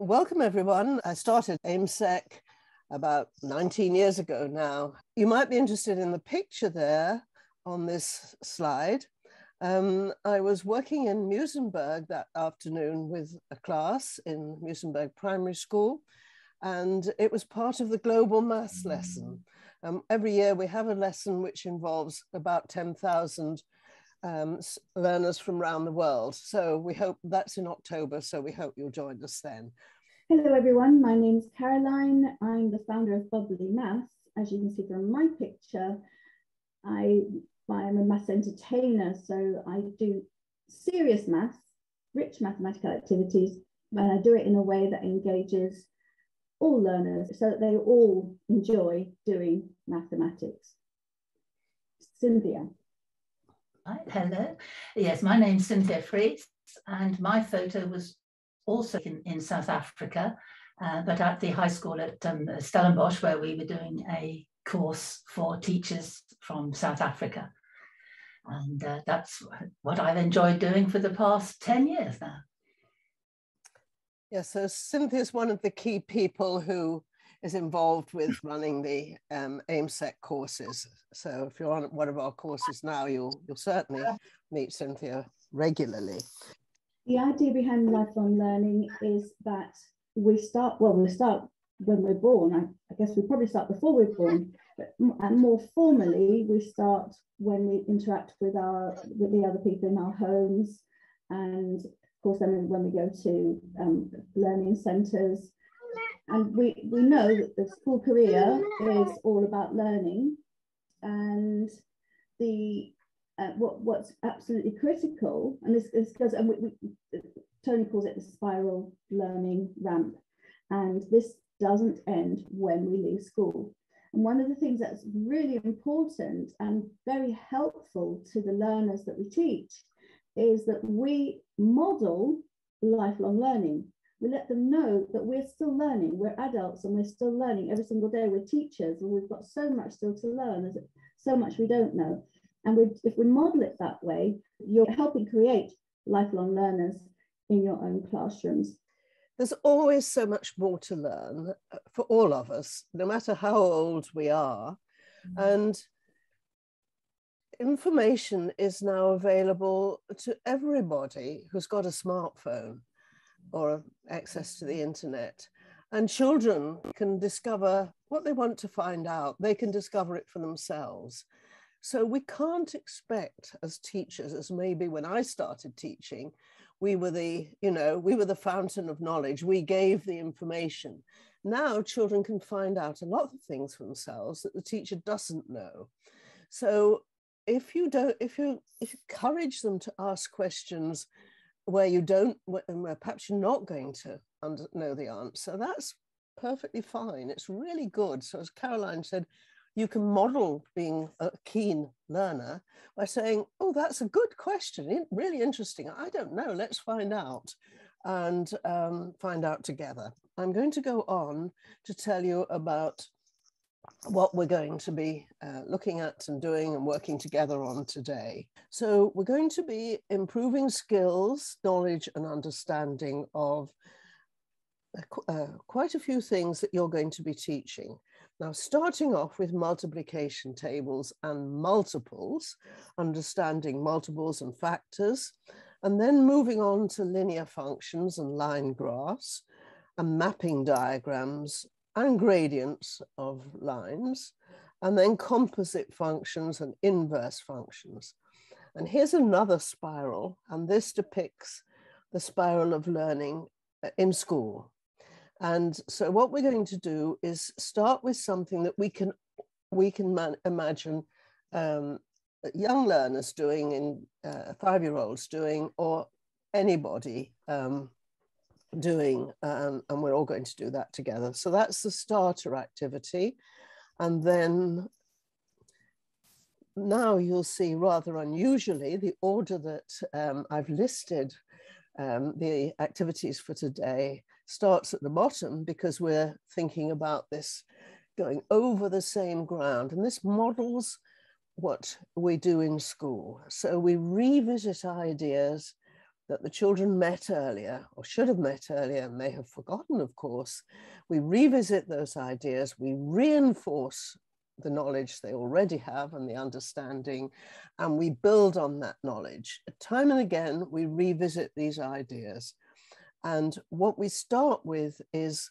Welcome, everyone. I started AIMSSEC about 19 years ago now. You might be interested in the picture there on this slide. Um, I was working in Muizenberg that afternoon with a class in Muizenberg Primary School, and it was part of the global maths lesson. Um, every year we have a lesson which involves about 10,000 um, learners from around the world. So we hope that's in October, so we hope you'll join us then. Hello everyone, my name's Caroline. I'm the founder of Bubbly Maths. As you can see from my picture, I, I am a maths entertainer, so I do serious maths, rich mathematical activities, and I do it in a way that engages all learners so that they all enjoy doing mathematics. Cynthia. Hello. Yes, my name's Cynthia Fries, and my photo was also in, in South Africa, uh, but at the high school at um, Stellenbosch, where we were doing a course for teachers from South Africa. And uh, that's what I've enjoyed doing for the past 10 years now. Yeah, so Cynthia is one of the key people who is involved with running the um, AIMSSEC courses. So if you're on one of our courses now, you'll, you'll certainly meet Cynthia regularly. The idea behind lifelong learning is that we start, well, we start when we're born. I, I guess we probably start before we're born, but and more formally, we start when we interact with our with the other people in our homes, and of course, then when we go to um, learning centres, and we, we know that the school career is all about learning. And the uh, what what's absolutely critical and this, this goes and we, we, Toni calls it the spiral learning ramp. And this doesn't end when we leave school. And one of the things that's really important and very helpful to the learners that we teach is that we model lifelong learning we let them know that we're still learning. We're adults and we're still learning every single day. We're teachers and we've got so much still to learn. There's so much we don't know. And we, if we model it that way, you're helping create lifelong learners in your own classrooms. There's always so much more to learn uh, for all of us, no matter how old we are. Mm-hmm. And information is now available to everybody who's got a smartphone or access to the internet. And children can discover what they want to find out, they can discover it for themselves. So we can't expect as teachers, as maybe when I started teaching, we were the, you know, we were the fountain of knowledge. We gave the information. Now children can find out a lot of things for themselves that the teacher doesn't know. So if you don't, if you, if you encourage them to ask questions where you don't, where perhaps you're not going to under, know the answer, that's perfectly fine. It's really good. So, as Caroline said, you can model being a keen learner by saying, Oh, that's a good question, really interesting. I don't know, let's find out and um, find out together. I'm going to go on to tell you about what we're going to be uh, looking at and doing and working together on today. So, we're going to be improving skills, knowledge, and understanding of uh, uh, quite a few things that you're going to be teaching. Now, starting off with multiplication tables and multiples, understanding multiples and factors, and then moving on to linear functions and line graphs, and mapping diagrams and gradients of lines, and then composite functions and inverse functions. And here's another spiral, and this depicts the spiral of learning uh, in school. And so what we're going to do is start with something that we can we can imagine um, young learners doing in uh, five-year-olds doing or anybody um, doing, um, and we're all going to do that together. So that's the starter activity. And then now you'll see rather unusually the order that um, I've listed um, the activities for today starts at the bottom because we're thinking about this going over the same ground. And this models what we do in school. So we revisit ideas that the children met earlier or should have met earlier and may have forgotten, of course, we revisit those ideas, we reinforce the knowledge they already have and the understanding, and we build on that knowledge. Time and again, we revisit these ideas. And what we start with is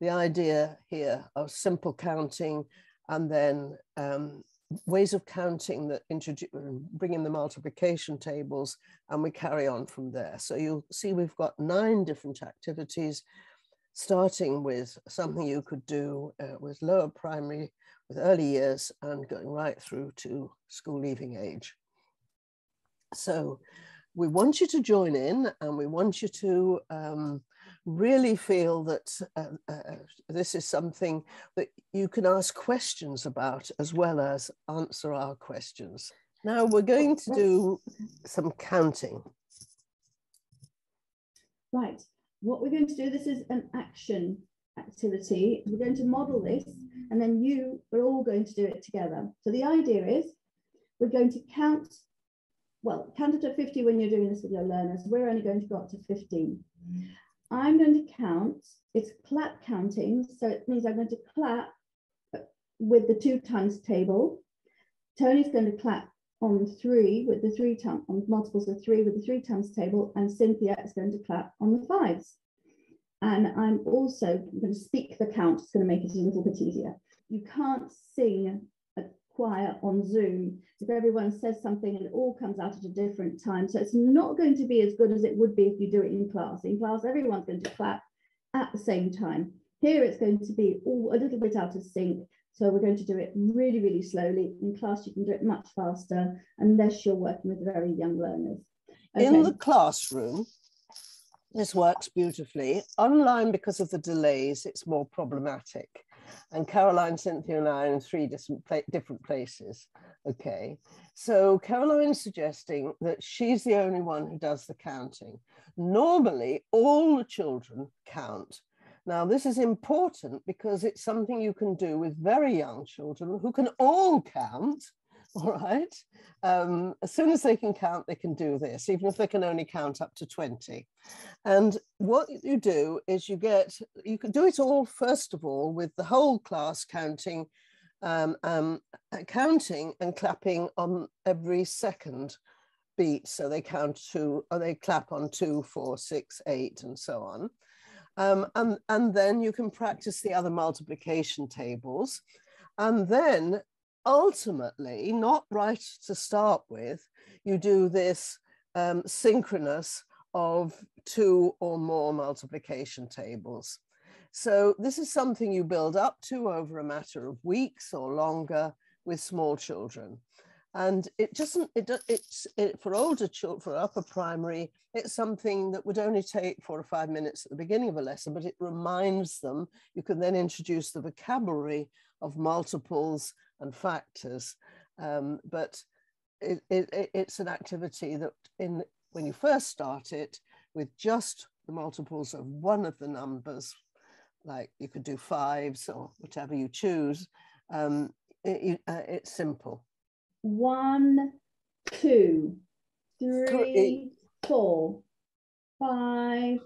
the idea here of simple counting and then um, ways of counting that introduce, bring in the multiplication tables and we carry on from there. So you'll see we've got nine different activities, starting with something you could do uh, with lower primary, with early years and going right through to school leaving age. So we want you to join in and we want you to um, really feel that uh, uh, this is something that you can ask questions about as well as answer our questions. Now we're going to do some counting. Right, what we're going to do, this is an action activity. We're going to model this and then you are all going to do it together. So the idea is we're going to count, well, count up to 50 when you're doing this with your learners. We're only going to go up to 15. I'm going to count, it's clap counting. So it means I'm going to clap with the two times table. Toni's going to clap on three with the three times, on multiples of three with the three times table, and Cynthia is going to clap on the fives. And I'm also going to speak the count, it's going to make it a little bit easier. You can't sing choir on Zoom if everyone says something and it all comes out at a different time. So it's not going to be as good as it would be if you do it in class. In class, everyone's going to clap at the same time. Here it's going to be all a little bit out of sync. So we're going to do it really, really slowly. In class, you can do it much faster unless you're working with very young learners. Okay. In the classroom, this works beautifully. Online, because of the delays, it's more problematic. And Caroline, Cynthia, and I are in three different, pla different places. Okay. So Caroline's suggesting that she's the only one who does the counting. Normally, all the children count. Now, this is important because it's something you can do with very young children who can all count all right? Um, as soon as they can count, they can do this, even if they can only count up to 20. And what you do is you get, you can do it all, first of all, with the whole class counting, um, um, counting and clapping on every second beat. So they count two, or they clap on two, four, six, eight, and so on. Um, and, and then you can practice the other multiplication tables. And then ultimately, not right to start with, you do this um, synchronous of two or more multiplication tables. So this is something you build up to over a matter of weeks or longer with small children. And it doesn't, it, it's it, for older children, for upper primary, it's something that would only take four or five minutes at the beginning of a lesson, but it reminds them, you can then introduce the vocabulary of multiples and factors. Um, but it, it, it's an activity that in when you first start it with just the multiples of one of the numbers, like you could do fives or whatever you choose, um, it, uh, it's simple. One, two, three, four, five,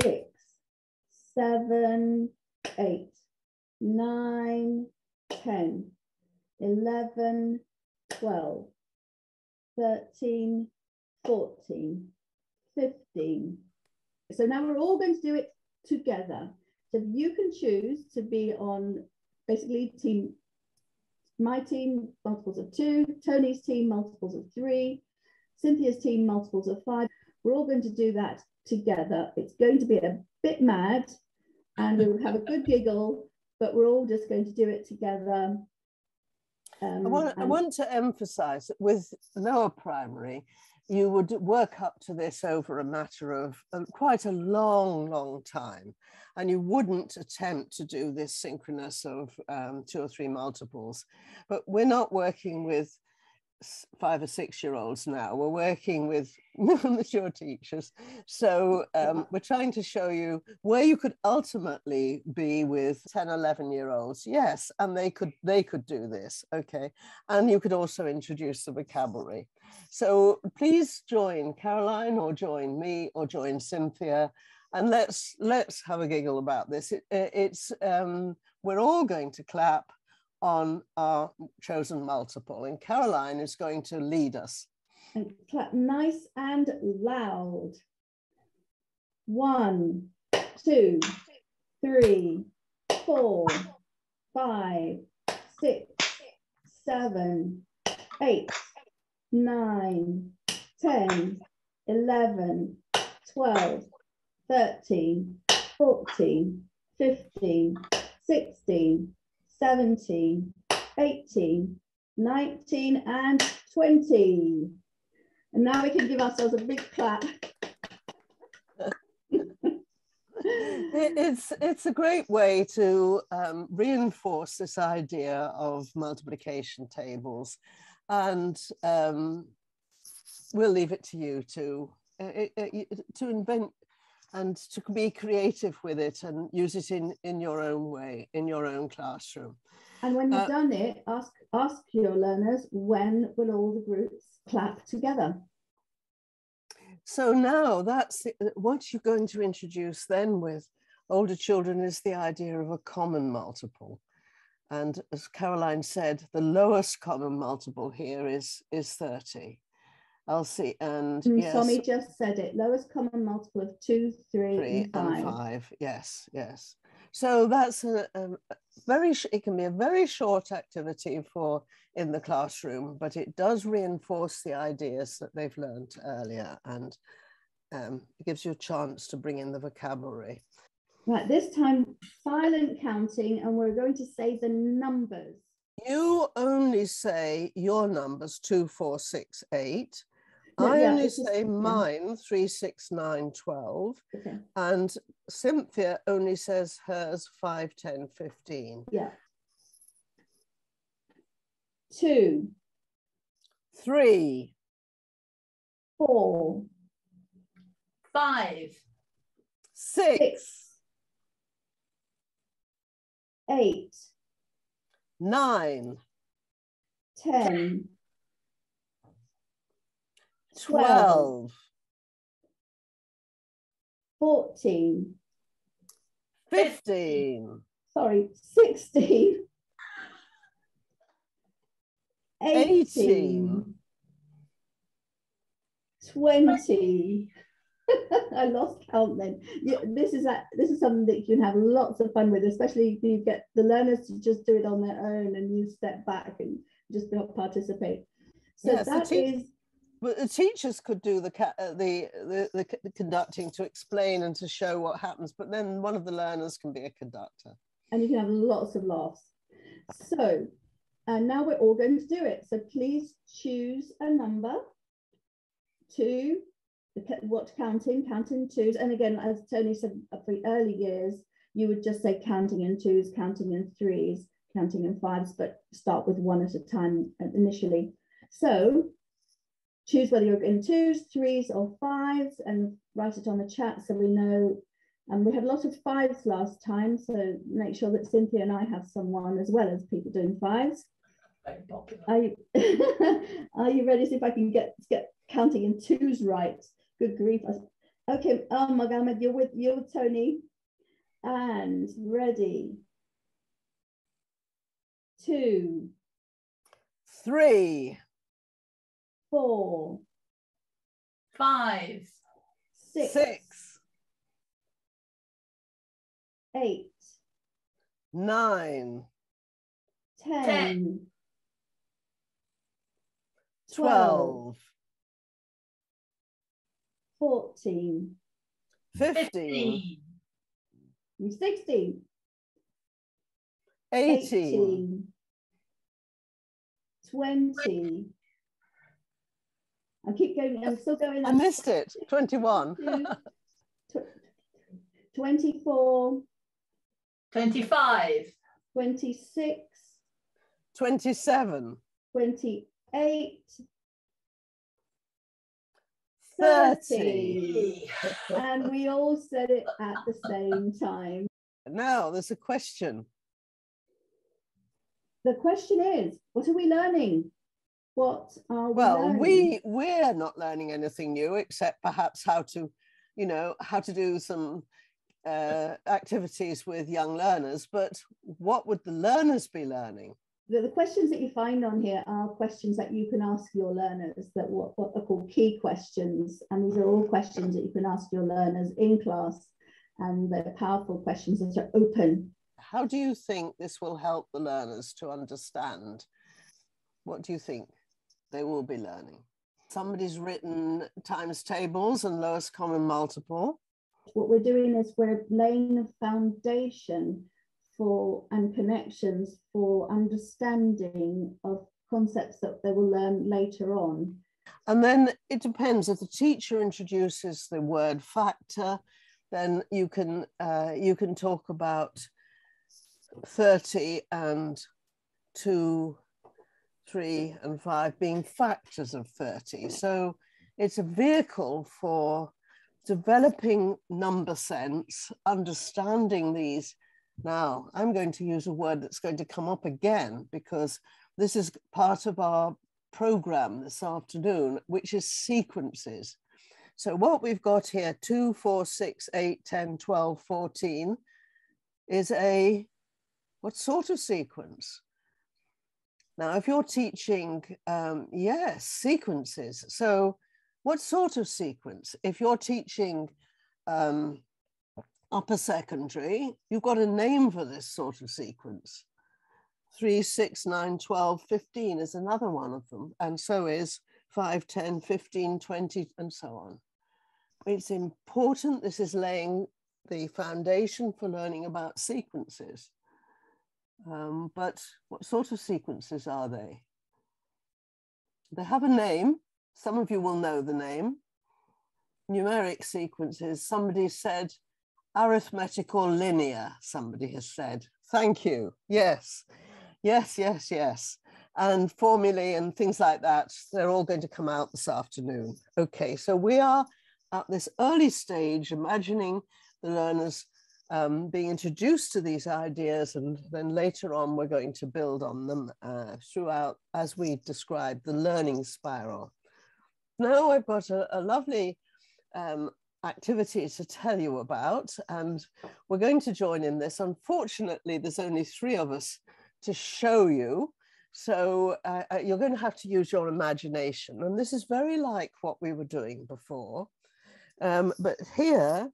six, seven, eight, nine, ten, 11, 12, 13, 14, 15. So now we're all going to do it together. So you can choose to be on basically team, my team, multiples of two, Toni's team, multiples of three, Cynthia's team, multiples of five. We're all going to do that together. It's going to be a bit mad and we'll have a good giggle, but we're all just going to do it together um, I, want, I want to emphasize that with lower primary, you would work up to this over a matter of uh, quite a long, long time. And you wouldn't attempt to do this synchronous of um, two or three multiples. But we're not working with five or six year olds now. We're working with mature teachers. So um, we're trying to show you where you could ultimately be with 10, 11 year olds. Yes, and they could they could do this. Okay. And you could also introduce the vocabulary. So please join Caroline or join me or join Cynthia and let's let's have a giggle about this. It, it's um, we're all going to clap on our chosen multiple, and Caroline is going to lead us. And clap nice and loud. One, two, three, four, five, six, seven, eight, nine, ten, eleven, twelve, thirteen, fourteen, fifteen, sixteen. 17, 18, 19, and 20. And now we can give ourselves a big clap. it's it's a great way to um, reinforce this idea of multiplication tables, and um, we'll leave it to you to uh, uh, to invent and to be creative with it and use it in in your own way in your own classroom. And when you've Uh, done it ask ask your learners when will all the groups clap together? So now that's the, what you're going to introduce then with older children is the idea of a common multiple. And as caroline said the lowest common multiple here is is 30 Elsie and Mm, yes, Tommy just said it lowest common multiple of two three, three and five, and five. Yes, yes. So that's a, a a very. It can be a very short activity for in the classroom, but it does reinforce the ideas that they've learned earlier, and um, it gives you a chance to bring in the vocabulary. right this time silent counting and we're going to say the numbers You only say your numbers two, four, six, eight. I yeah, only say mine three, six, nine, twelve. okay And Cynthia only says hers five, ten, fifteen. Yeah. Two. Three. Four. 5, 10, 15. yeah two Three, four Five, six, six eight nine, ten 12, 14 15, sorry 16 18, 18. 20 I lost count then. Yeah, this is a, this is something that you can have lots of fun with, especially if you get the learners to just do it on their own and you step back and just help participate. So Yes, that tea- is But the teachers could do the, uh, the, the, the, conducting to explain and to show what happens, but then one of the learners can be a conductor. and you can have lots of laughs. So, and now we're all going to do it. So please choose a number, two, what counting, counting twos. And again, as Toni said uh, for early years, you would just say counting in twos, counting in threes, counting in fives, but start with one at a time initially. So choose whether you're in twos, threes, or fives, and write it on the chat so we know and we had a lot of fives last time, so make sure that Cynthia and I have someone as well as people doing fives. very popular. Are you, are you ready? See if I can get get counting in twos right. Good grief. Okay, um, oh my God, you're with you're with Toni. And ready. Two, Three, four, Five, six, six, eight, nine, ten, Ten. twelve, fourteen, fifteen, fifteen, sixteen. eighteen, 20. I keep going, I'm still going. I missed it, 21, 24, twenty-five, 26, 27, 28, eight, 30. and we all said it at the same time. Now there's a question. The question is, what are we learning? What are Well, learning? we we're not learning anything new except perhaps how to, you know, how to do some uh, activities with young learners. But what would the learners be learning? the, the questions that you find on here are questions that you can ask your learners that what, what are called key questions. And these are all questions that you can ask your learners in class. And they're powerful questions that are open. How do you think this will help the learners to understand? What do you think they will be learning? Somebody's written times tables and lowest common multiple. What we're doing is we're laying the foundation for and connections for understanding of concepts that they will learn later on. And then it depends if the teacher introduces the word factor, then you can uh, you can talk about 30 and 2, 3 and 5 being factors of 30. So it's a vehicle for developing number sense, understanding these. Now, I'm going to use a word that's going to come up again because this is part of our program this afternoon, which is sequences. So what we've got here, 2, 4, 6, 8, 10, 12, 14, is a, what sort of sequence? Now, if you're teaching, um, yes, sequences. So what sort of sequence? If you're teaching um, upper secondary, you've got a name for this sort of sequence. 3, 6, 9, 12, 15 is another one of them. And so is 5, 10, 15, 20, and so on. It's important, this is laying the foundation for learning about sequences. Um, but what sort of sequences are they? They have a name. Some of you will know the name. Numeric sequences. Somebody said arithmetic or linear, somebody has said. Thank you. Yes, yes, yes, yes. And formulae and things like that, they're all going to come out this afternoon. Okay, so we are at this early stage, imagining the learners um, being introduced to these ideas, and then later on, we're going to build on them uh, throughout, as we described, the learning spiral. Now I've got a, a lovely um, activity to tell you about, and we're going to join in this. Unfortunately, there's only three of us to show you. So uh, you're going to have to use your imagination. And this is very like what we were doing before. Um, but here,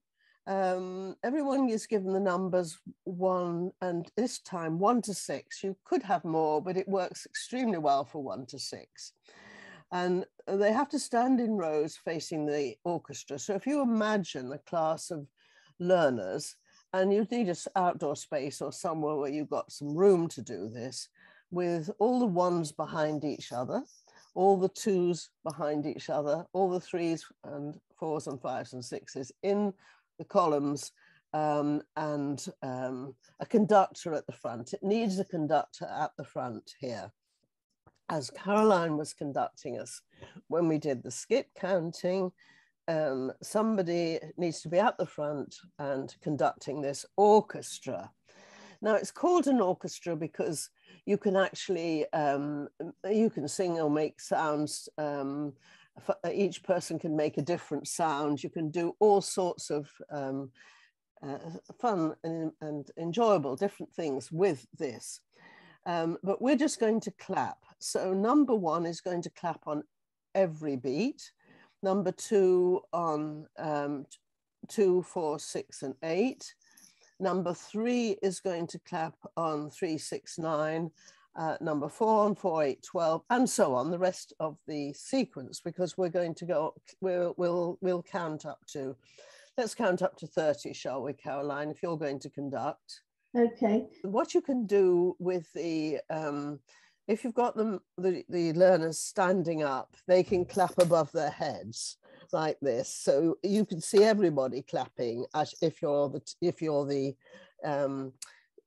um, everyone is given the numbers one and this time one to six. You could have more, but it works extremely well for one to six. And they have to stand in rows facing the orchestra. So if you imagine a class of learners and you need an outdoor space or somewhere where you've got some room to do this with all the ones behind each other, all the twos behind each other, all the threes and fours and fives and sixes in the columns um, and um, a conductor at the front. It needs a conductor at the front here. As Caroline was conducting us when we did the skip counting, um, somebody needs to be at the front and conducting this orchestra. Now it's called an orchestra because you can actually, um, you can sing or make sounds um, each person can make a different sound. You can do all sorts of um, uh, fun and, and, enjoyable different things with this. Um, but we're just going to clap. So number one is going to clap on every beat. Number two on um, two, four, six, and eight. Number three is going to clap on three, six, nine uh, number four and four, eight, 12, and so on, the rest of the sequence, because we're going to go, we'll, we'll, we'll count up to, let's count up to 30, shall we, Caroline, if you're going to conduct. Okay. What you can do with the, um, if you've got them, the, the learners standing up, they can clap above their heads like this. So you can see everybody clapping as if you're the, if you're the, um,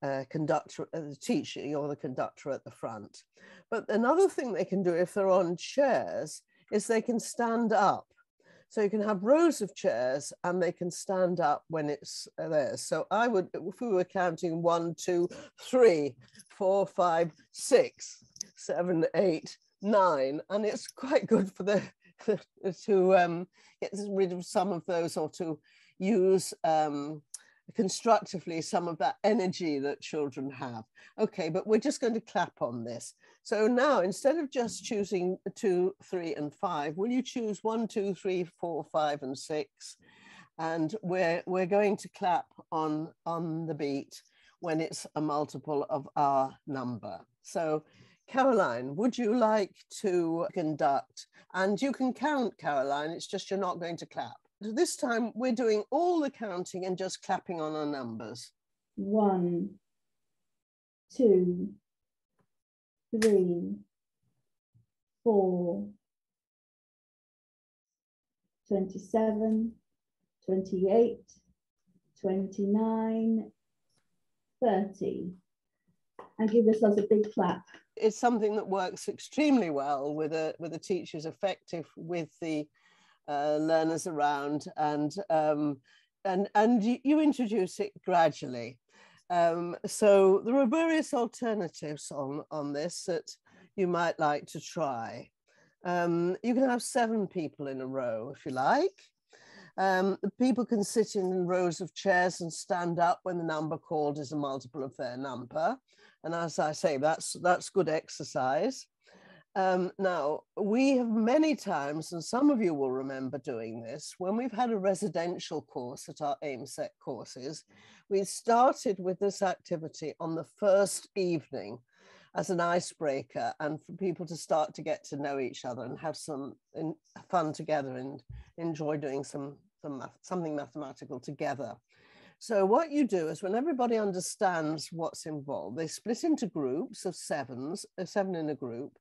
uh, conductor, uh, the teacher, you're the conductor at the front. But another thing they can do if they're on chairs is they can stand up. So you can have rows of chairs and they can stand up when it's uh, there. So I would, if we were counting one, two, three, four, five, six, seven, eight, nine, and it's quite good for the to um, get rid of some of those or to use um, constructively some of that energy that children have. Okay, but we're just going to clap on this. So now instead of just choosing two, three, and five, will you choose one, two, three, four, five, and six? And we're, we're going to clap on, on the beat when it's a multiple of our number. So Caroline, would you like to conduct? And you can count, Caroline, it's just you're not going to clap. This time we're doing all the counting and just clapping on our numbers. One, two, three, four, 27, 28, 29, 30. And give yourselves a big clap. It's something that works extremely well with a with a teacher's effective with the uh, learners around and um, and and you, introduce it gradually. Um, so there are various alternatives on on this that you might like to try. Um, you can have seven people in a row if you like. Um, people can sit in rows of chairs and stand up when the number called is a multiple of their number. And as I say, that's that's good exercise. Um, now, we have many times, and some of you will remember doing this, when we've had a residential course at our AIMSSEC courses, we started with this activity on the first evening as an icebreaker and for people to start to get to know each other and have some in, fun together and enjoy doing some, some math, something mathematical together. So what you do is when everybody understands what's involved, they split into groups of sevens, uh, seven in a group,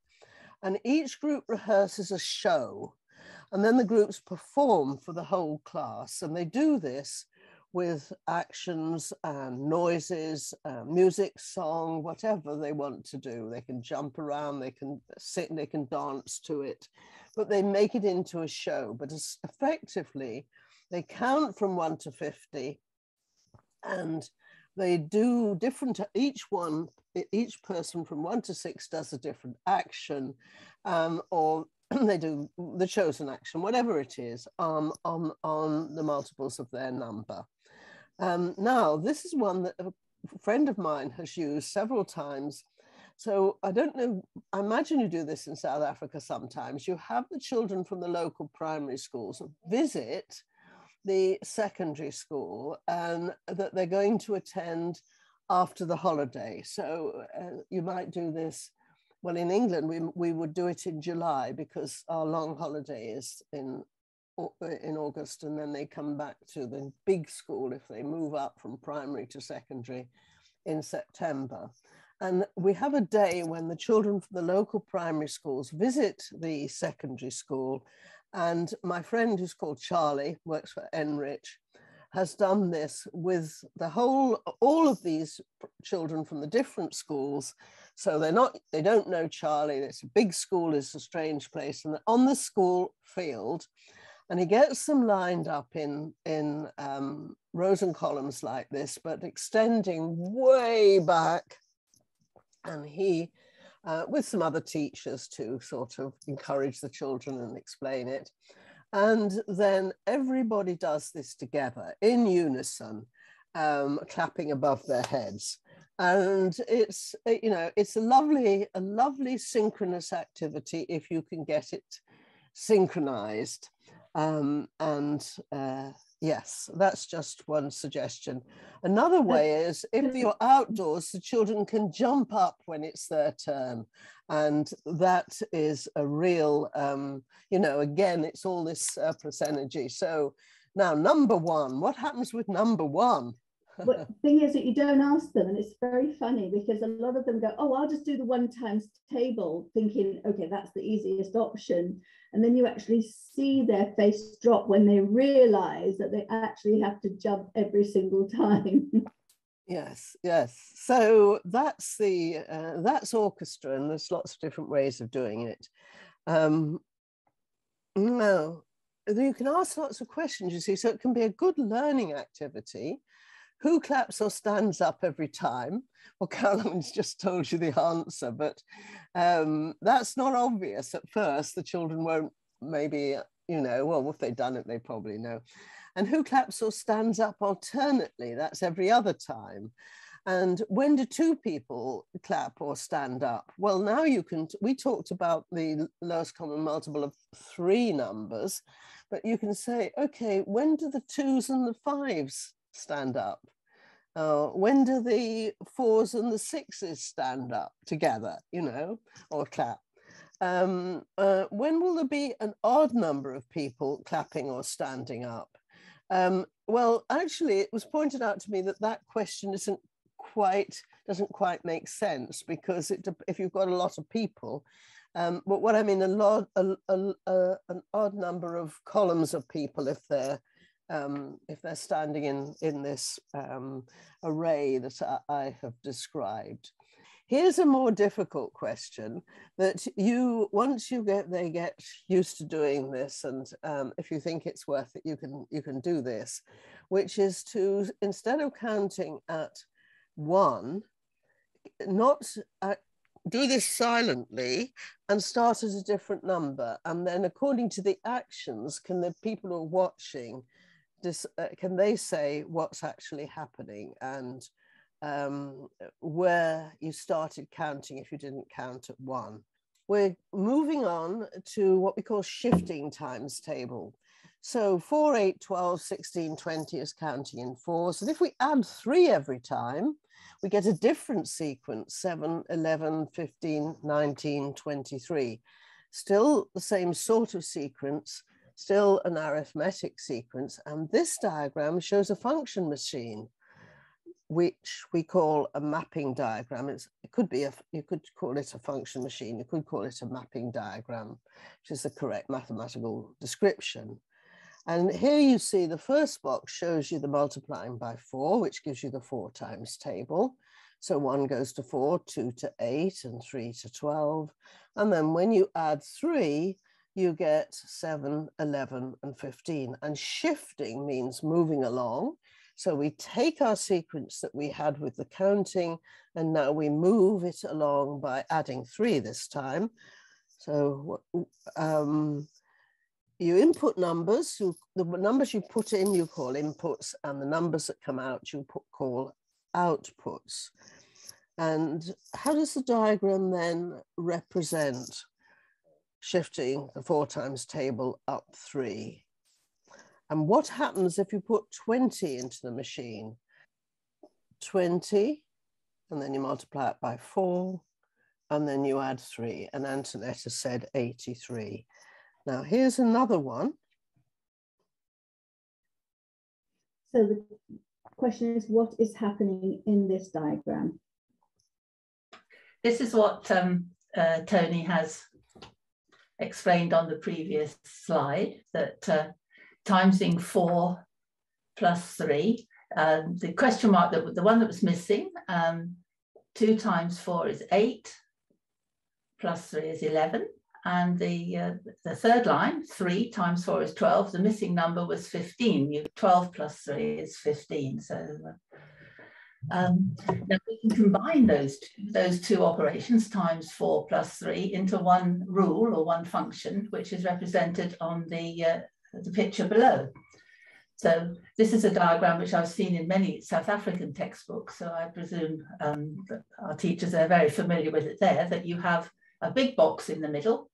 and each group rehearses a show and then the groups perform for the whole class and they do this with actions and noises, uh, music, song, whatever they want to do. They can jump around, they can sit, they can dance to it, but they make it into a show. But effectively, they count from one to 50 and they do different, each one, each person from one to six does a different action um, or they do the chosen action, whatever it is, um, on, on the multiples of their number. Um, now, this is one that a friend of mine has used several times. So I don't know, I imagine you do this in South Africa sometimes. You have the children from the local primary schools visit the secondary school and that they're going to attend after the holiday. So uh, you might do this. Well, in England, we, we would do it in July because our long holiday is in in August, and then they come back to the big school if they move up from primary to secondary in September. And we have a day when the children from the local primary schools visit the secondary school and my friend who's called Charlie, works for NRICH, has done this with the whole, all of these children from the different schools. So they're not, they don't know Charlie. It's a big school, it's a strange place. And on the school field, and he gets them lined up in, in um, rows and columns like this, but extending way back. And he uh, with some other teachers to sort of encourage the children and explain it. And then everybody does this together in unison, um, clapping above their heads. And it's, uh, you know, it's a lovely, a lovely synchronous activity if you can get it synchronized. Um, and uh, Yes, that's just one suggestion. Another way is if you're outdoors, the children can jump up when it's their turn. And that is a real, um, you know, again, it's all this surplus energy. So now, number one, what happens with number one? the thing is that you don't ask them, and it's very funny because a lot of them go, "Oh, I'll just do the one times table," thinking, "Okay, that's the easiest option." And then you actually see their face drop when they realise that they actually have to jump every single time. Yes, yes. So that's the uh, that's orchestra, and there's lots of different ways of doing it. Um, no, you can ask lots of questions. You see, so it can be a good learning activity. Who claps or stands up every time? Well, Caroline's just told you the answer, but um, that's not obvious at first. The children won't maybe, you know, well, if they've done it, they probably know. And who claps or stands up alternately? That's every other time. And when do two people clap or stand up? Well, now you can, we talked about the lowest common multiple of three numbers, but you can say, okay, when do the twos and the fives stand up? Uh, when do the fours and the sixes stand up together, you know, or clap? Um, uh, when will there be an odd number of people clapping or standing up? Um, well, actually, it was pointed out to me that that question isn't quite doesn't quite make sense because it, if you've got a lot of people, um, but what I mean, a lot, a, a, a, an odd number of columns of people if they're um, if they're standing in in this um, array that I, I have described. Here's a more difficult question that you, once you get, they get used to doing this, and um, if you think it's worth it, you can, you can do this, which is to, instead of counting at one, not uh, do this silently and start at a different number. And then according to the actions, can the people who are watching, can they say what's actually happening? And um, where you started counting if you didn't count at one. We're moving on to what we call shifting times table. So 4, 8, 12, 16, 20 is counting in fours. And if we add three every time, we get a different sequence, 7, 11, 15, 19, 23. Still the same sort of sequence, still an arithmetic sequence. And this diagram shows a function machine which we call a mapping diagram. It's, it could be a, you could call it a function machine, you could call it a mapping diagram, which is the correct mathematical description. And here you see the first box shows you the multiplying by four, which gives you the four times table. So one goes to four, two to eight, and three to 12. And then when you add three, you get seven, 11, and 15. And shifting means moving along. So we take our sequence that we had with the counting, and now we move it along by adding three this time. So um, you input numbers, you, the numbers you put in you call inputs, and the numbers that come out you put, call outputs. And how does the diagram then represent shifting the four times table up three? And what happens if you put 20 into the machine? 20, and then you multiply it by four, and then you add three. And Antoinette has said 83. Now here's another one. So the question is, what is happening in this diagram? This is what um, uh, Tony has explained on the previous slide, that uh, timesing four plus three. Um, the question mark, that the one that was missing, um, two times four is eight, plus three is 11. And the, uh, the third line, three times four is 12. The missing number was 15. You, 12 plus three is 15. So um, now we can combine those two, those two operations, times four plus three, into one rule or one function, which is represented on the uh, the picture below. So this is a diagram which I've seen in many South African textbooks. So I presume um, that our teachers are very familiar with it there, that you have a big box in the middle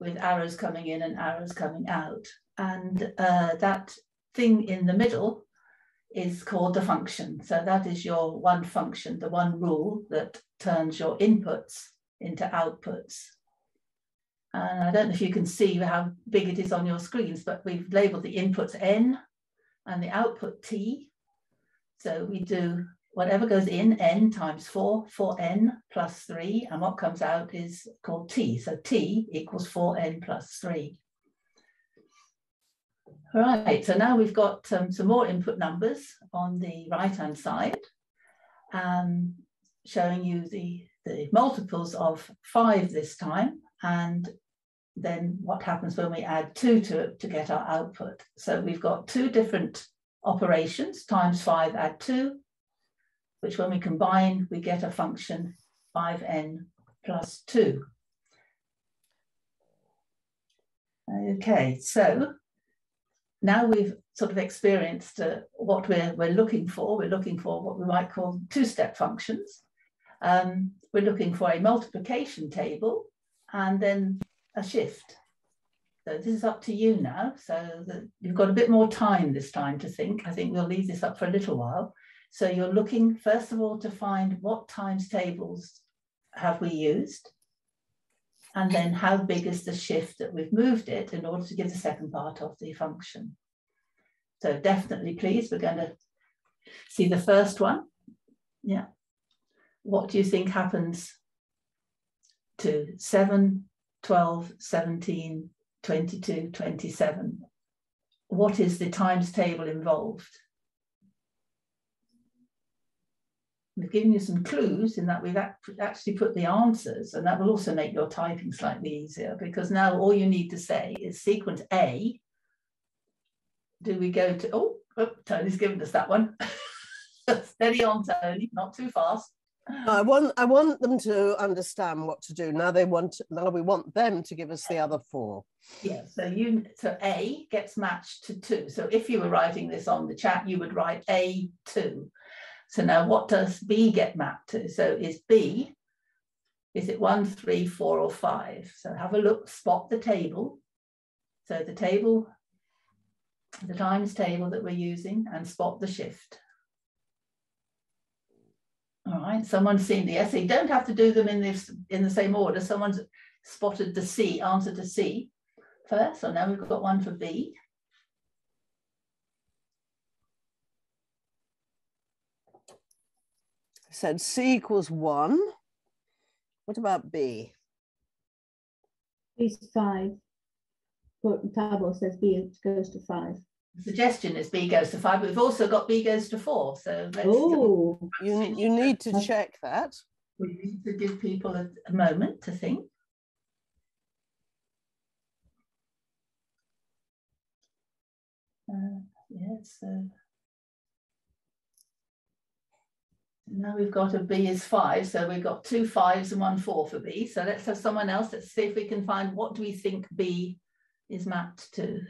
with arrows coming in and arrows coming out. And uh, that thing in the middle is called the function. So that is your one function, the one rule that turns your inputs into outputs. And I don't know if you can see how big it is on your screens, but we've labeled the inputs N and the output T. So we do whatever goes in, N times four, 4N plus three, and what comes out is called T. So T equals 4N plus three. All right, so now we've got um, some more input numbers on the right-hand side. um, showing you the, the multiples of five this time and then what happens when we add two to it to get our output. So we've got two different operations, times five, add two, which when we combine, we get a function 5n plus two. Okay, so now we've sort of experienced uh, what we're, we're looking for. We're looking for what we might call two-step functions. Um, we're looking for a multiplication table and then a shift. So this is up to you now. So you've got a bit more time this time to think. I think we'll leave this up for a little while. So you're looking, first of all, to find what times tables have we used? And then how big is the shift that we've moved it in order to give the second part of the function. So definitely, please, we're going to see the first one. Yeah. What do you think happens to 7, 12, 17, 22, 27? What is the times table involved? We've given you some clues in that we've actually put the answers, and that will also make your typing slightly easier because now all you need to say is sequence A. Do we go to, oh, oh Toni's given us that one. Steady on, Toni, not too fast. I want I want them to understand what to do. Now they want now we want them to give us the other four. Yeah, so you so A gets matched to two. So if you were writing this on the chat, you would write A two. So now what does B get mapped to? So is B, is it one, three, four, or five? So have a look, spot the table. So the table, the times table that we're using and spot the shift. All right, someone's seen the essay. Don't have to do them in this in the same order. Someone's spotted the C, answer to C first. So now we've got one for B. said C equals one. What about B? B is five. But table says B goes to five. The suggestion is B goes to five, but we've also got B goes to four. So oh, you, you need to check that. We need to give people a, a moment to think. Uh, yes. Uh, now we've got a B is five, so we've got two fives and one four for B. So let's have someone else. Let's see if we can find what do we think B is mapped to.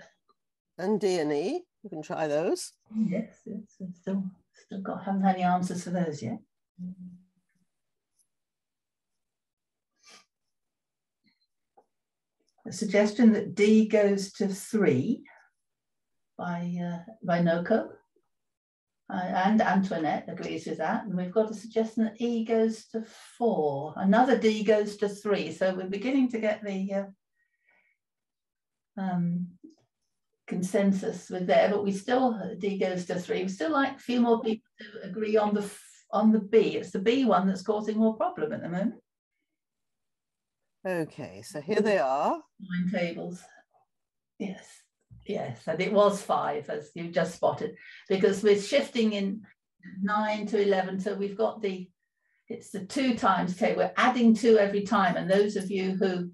And D and E, you can try those. Yes, yes still, still got haven't had any answers for those yet. A suggestion that D goes to three by uh, by Noko. And Antoinette agrees with that. And we've got a suggestion that E goes to four. Another D goes to three. So we're beginning to get the uh, um, consensus with there, but we still, D goes to three. We still like a few more people to agree on the on the B. It's the B one that's causing more problem at the moment. Okay, so here they are. Nine tables. Yes. Yes, and it was five, as you just spotted, because we're shifting in nine to 11. So we've got the, it's the two times table. We're adding two every time. And those of you who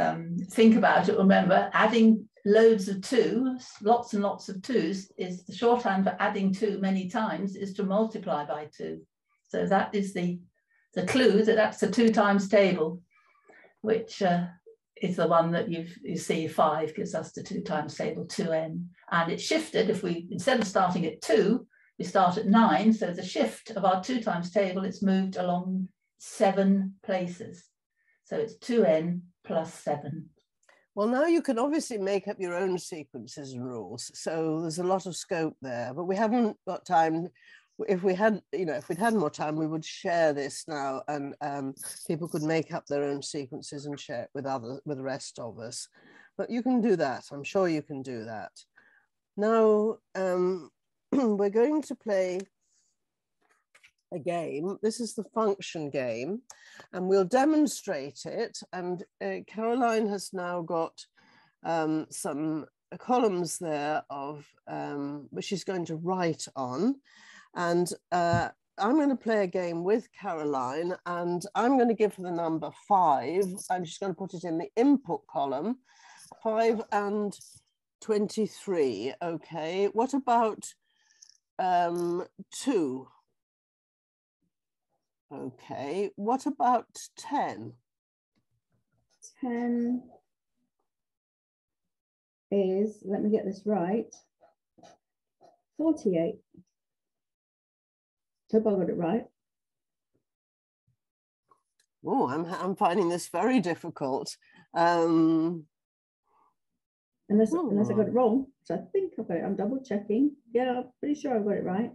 um, think about it, remember adding loads of twos, lots and lots of twos, is the shorthand for adding two many times is to multiply by two. So that is the, the clue that that's the two times table, which uh, is the one that you you see five gives us the two times table 2n. And it's shifted if we, instead of starting at two, we start at nine. So the shift of our two times table, it's moved along seven places. So it's 2n plus seven. Well, now you can obviously make up your own sequences and rules. So there's a lot of scope there, but we haven't got time if we had, you know, if we'd had more time, we would share this now, and um, people could make up their own sequences and share it with other with the rest of us. But you can do that. I'm sure you can do that. Now um, we're going to play a game. This is the function game, and we'll demonstrate it. And uh, Caroline has now got um, some columns there of um, which she's going to write on. And uh, I'm going to play a game with Caroline and I'm going to give her the number five I'm just going to put it in the input column, five and 23. Okay, what about um, two? Okay, what about 10? 10 is, let me get this right, 48. Hope I got it right. Oh, I'm, I'm finding this very difficult. Um, unless, unless I got it wrong. So I think I've got it. I'm double checking. Yeah, I'm pretty sure I've got it right.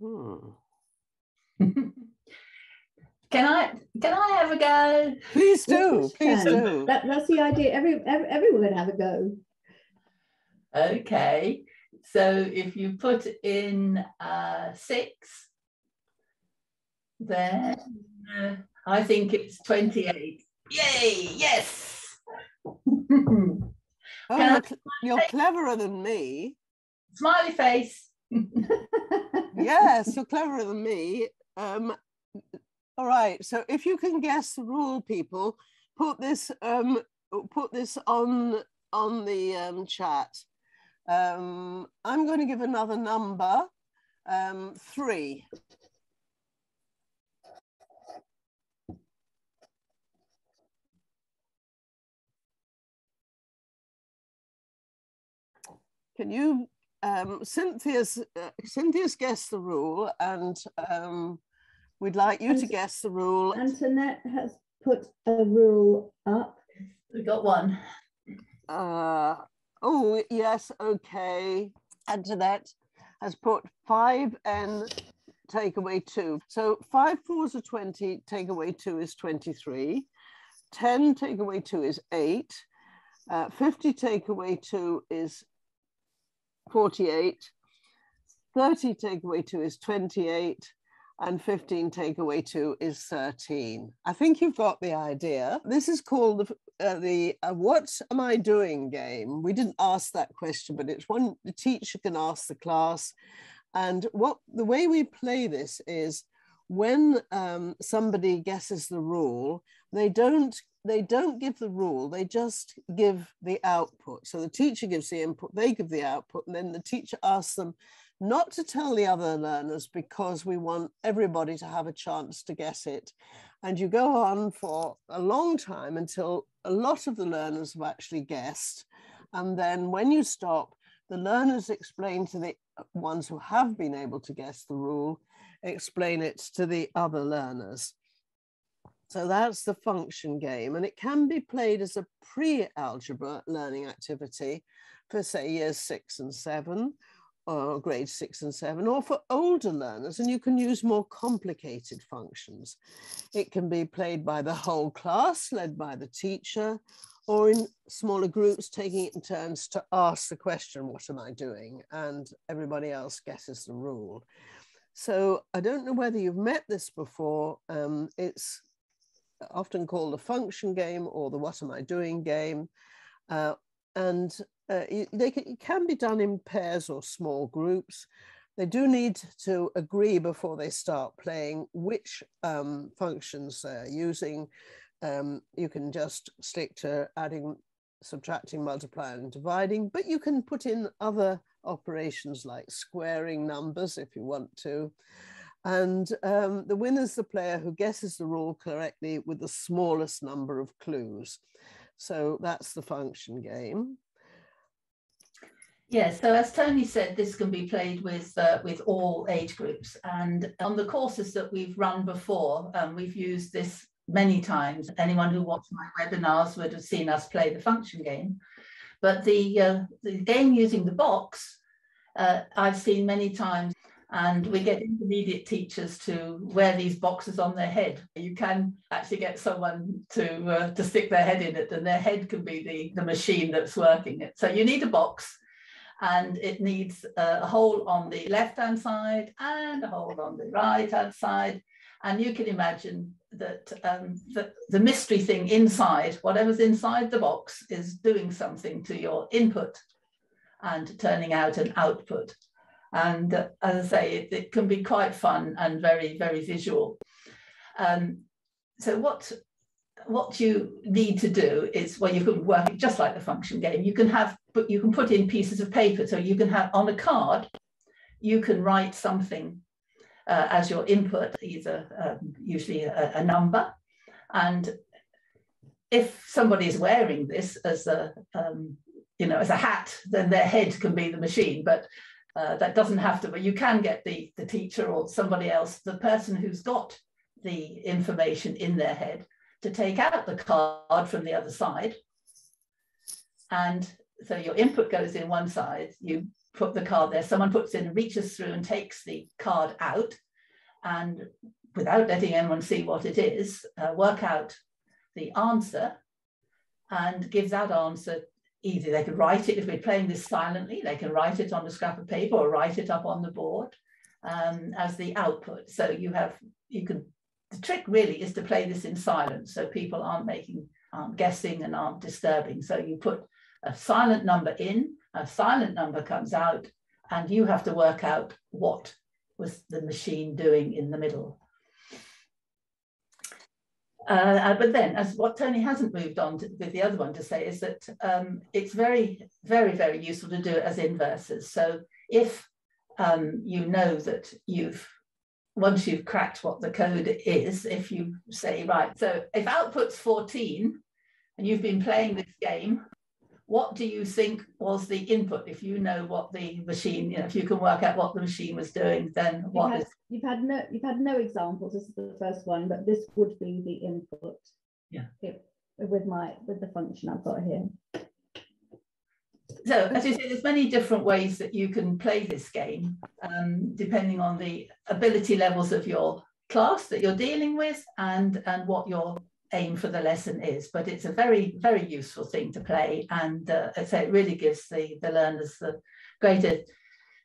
hmm. Can I can I have a go? Please do, please do. That, that's the idea. Every, every everyone would have a go. Okay, so if you put in uh, six, then uh, I think it's 28. Yay, yes! Oh, you're, cl- you're cleverer than me. Smiley face. Yes, you're cleverer than me. Um, all right. So if you can guess the rule, people, put this um, put this on on the um, chat. Um, I'm going to give another number, um, three. Can you, um, Cynthia's, uh, Cynthia's guessed the rule and um, we'd like you to guess the rule. Antoinette has put a rule up. We got one. Uh, oh, yes, okay. Antoinette has put five and take away two. So five fours are 20, take away two is 23. 10 take away two is eight. Uh, 50 take away two is 48. 30 take away two is 28. And 15 take away two is 13. I think you've got the idea. This is called the uh, the uh, what am I doing game. We didn't ask that question, but it's one the teacher can ask the class. And what the way we play this is when um, somebody guesses the rule, they don't they don't give the rule. They just give the output. So the teacher gives the input, they give the output, and then the teacher asks them not to tell the other learners because we want everybody to have a chance to guess it. And you go on for a long time until a lot of the learners have actually guessed. And then when you stop, the learners explain to the ones who have been able to guess the rule, explain it to the other learners. So that's the function game, and it can be played as a pre-algebra learning activity for say years six and seven, or grade six and seven, or for older learners, and you can use more complicated functions. It can be played by the whole class, led by the teacher, or in smaller groups, taking it in turns to ask the question, what am I doing? And everybody else guesses the rule. So I don't know whether you've met this before. Um, it's often called the function game or the what am I doing game. Uh, and uh, they can, it can be done in pairs or small groups. They do need to agree before they start playing which um, functions they're using. Um, you can just stick to adding, subtracting, multiplying, and dividing, but you can put in other operations like squaring numbers if you want to. And um, the winner is the player who guesses the rule correctly with the smallest number of clues. So that's the function game. Yes, so as Toni said, this can be played with uh, with all age groups. And on the courses that we've run before, um, we've used this many times. Anyone who watched my webinars would have seen us play the function game. But the, uh, the game using the box, uh, I've seen many times. And we get intermediate teachers to wear these boxes on their head. You can actually get someone to uh, to stick their head in it, and their head can be the, the machine that's working it. So you need a box and it needs a hole on the left hand side and a hole on the right hand side. And you can imagine that um, the, the mystery thing inside, whatever's inside the box, is doing something to your input and turning out an output. And uh, as I say, it, it, can be quite fun and very, very visual. Um, so what what you need to do is well you can work it just like the function game. You can have but you can put in pieces of paper. So you can have on a card you can write something uh, as your input either um, usually a, a, number. And if somebody is wearing this as a um, you know as a hat then their head can be the machine. But uh, that doesn't have to but you can get the the teacher or somebody else the person who's got the information in their head to take out the card from the other side. And so your input goes in one side, you put the card there, someone puts in, reaches through and takes the card out. And without letting anyone see what it is, uh, work out the answer and give that answer either they can write it if we're playing this silently they can write it on a scrap of paper or write it up on the board um, as the output. So you have you can the trick really is to play this in silence so people aren't making, aren't guessing and aren't disturbing. So you put a silent number in, a silent number comes out, and you have to work out what was the machine doing in the middle. Uh, uh but then, as what Toni hasn't moved on to, with the other one to say is that um, it's very, very, very useful to do it as inverses. So if um, you know that you've once you've cracked what the code is, if you say, right, so if output's 14 and you've been playing this game, what do you think was the input? If you know what the machine, you know, if you can work out what the machine was doing, then you've what had, is... You've had no, you've had no examples. This is the first one, but this would be the input. Yeah. with my with the function I've got here so as you say, there's many different ways that you can play this game, um, depending on the ability levels of your class that you're dealing with and, and what your aim for the lesson is. But it's a very, very useful thing to play. And uh, I say it really gives the, the learners the greater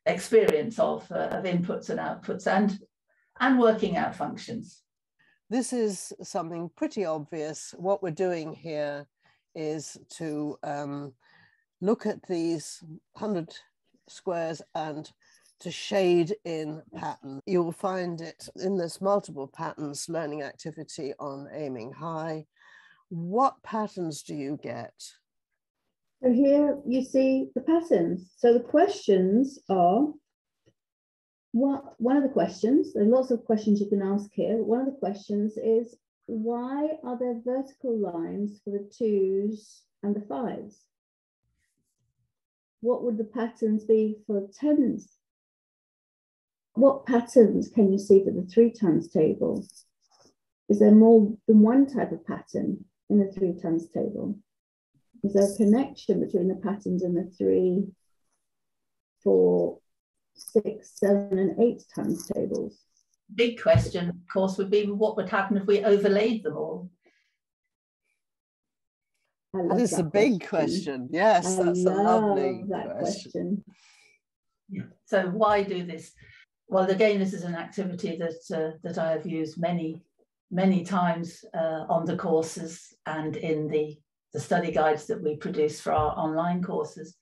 experience of, uh, of inputs and outputs and, and working out functions. This is something pretty obvious. What we're doing here is to um, look at these 100 squares and to shade in pattern. You'll find it in this multiple patterns learning activity on aiming high. What patterns do you get? So here you see the patterns. So the questions are, what, one of the questions, there's lots of questions you can ask here. One of the questions is, why are there vertical lines for the twos and the fives? What would the patterns be for tens? What patterns can you see for the three times table? Is there more than one type of pattern in the three times table? Is there a connection between the patterns in the three, four, six, seven, and eight times tables? Big question, of course, would be what would happen if we overlaid them all? That is a big question. Yes, I that's a lovely that question. question. Yeah. So why do this? Well, again, this is an activity that uh, that I have used many, many times uh, on the courses and in the the study guides that we produce for our online courses,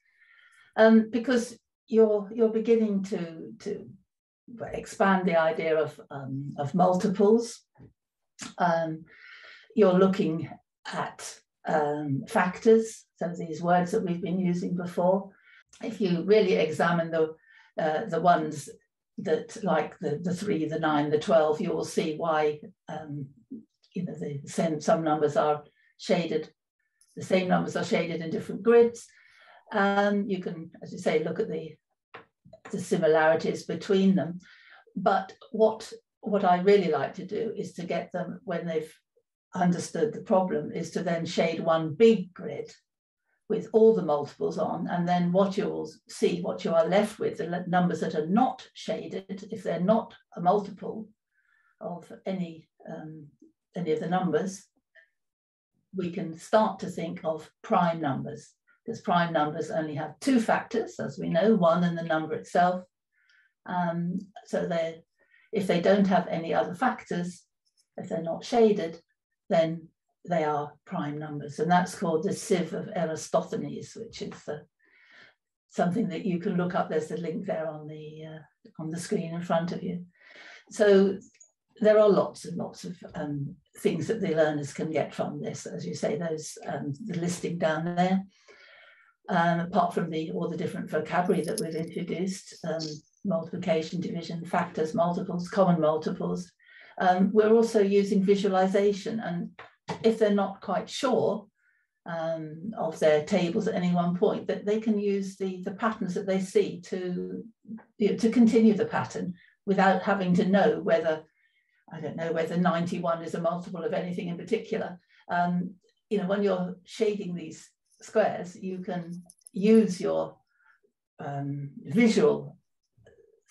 um, because you're you're beginning to to expand the idea of um, of multiples. Um, you're looking at um, factors, so these words that we've been using before. If you really examine the, uh, the ones that like the, the three, the nine, the 12, you will see why um, you know, the same, some numbers are shaded, the same numbers are shaded in different grids. Um, you can, as you say, look at the, the similarities between them. But what, what I really like to do is to get them when they've understood the problem is to then shade one big grid with all the multiples on, and then what you'll see, what you are left with, the numbers that are not shaded, if they're not a multiple of any, um, any of the numbers, we can start to think of prime numbers, because prime numbers only have two factors, as we know, one and the number itself. Um, so they if they don't have any other factors, if they're not shaded, then they are prime numbers. And that's called the sieve of Eratosthenes, which is the, something that you can look up. There's the link there on the uh, on the screen in front of you. So there are lots and lots of um, things that the learners can get from this. As you say, those um, the listing down there. Um, apart from the all the different vocabulary that we've introduced, um, multiplication, division, factors, multiples, common multiples, um, we're also using visualization. And if they're not quite sure um, of their tables at any one point, that they can use the, the patterns that they see to, you know, to continue the pattern without having to know whether, I don't know, whether 91 is a multiple of anything in particular. Um, you know, when you're shading these squares, you can use your um, visual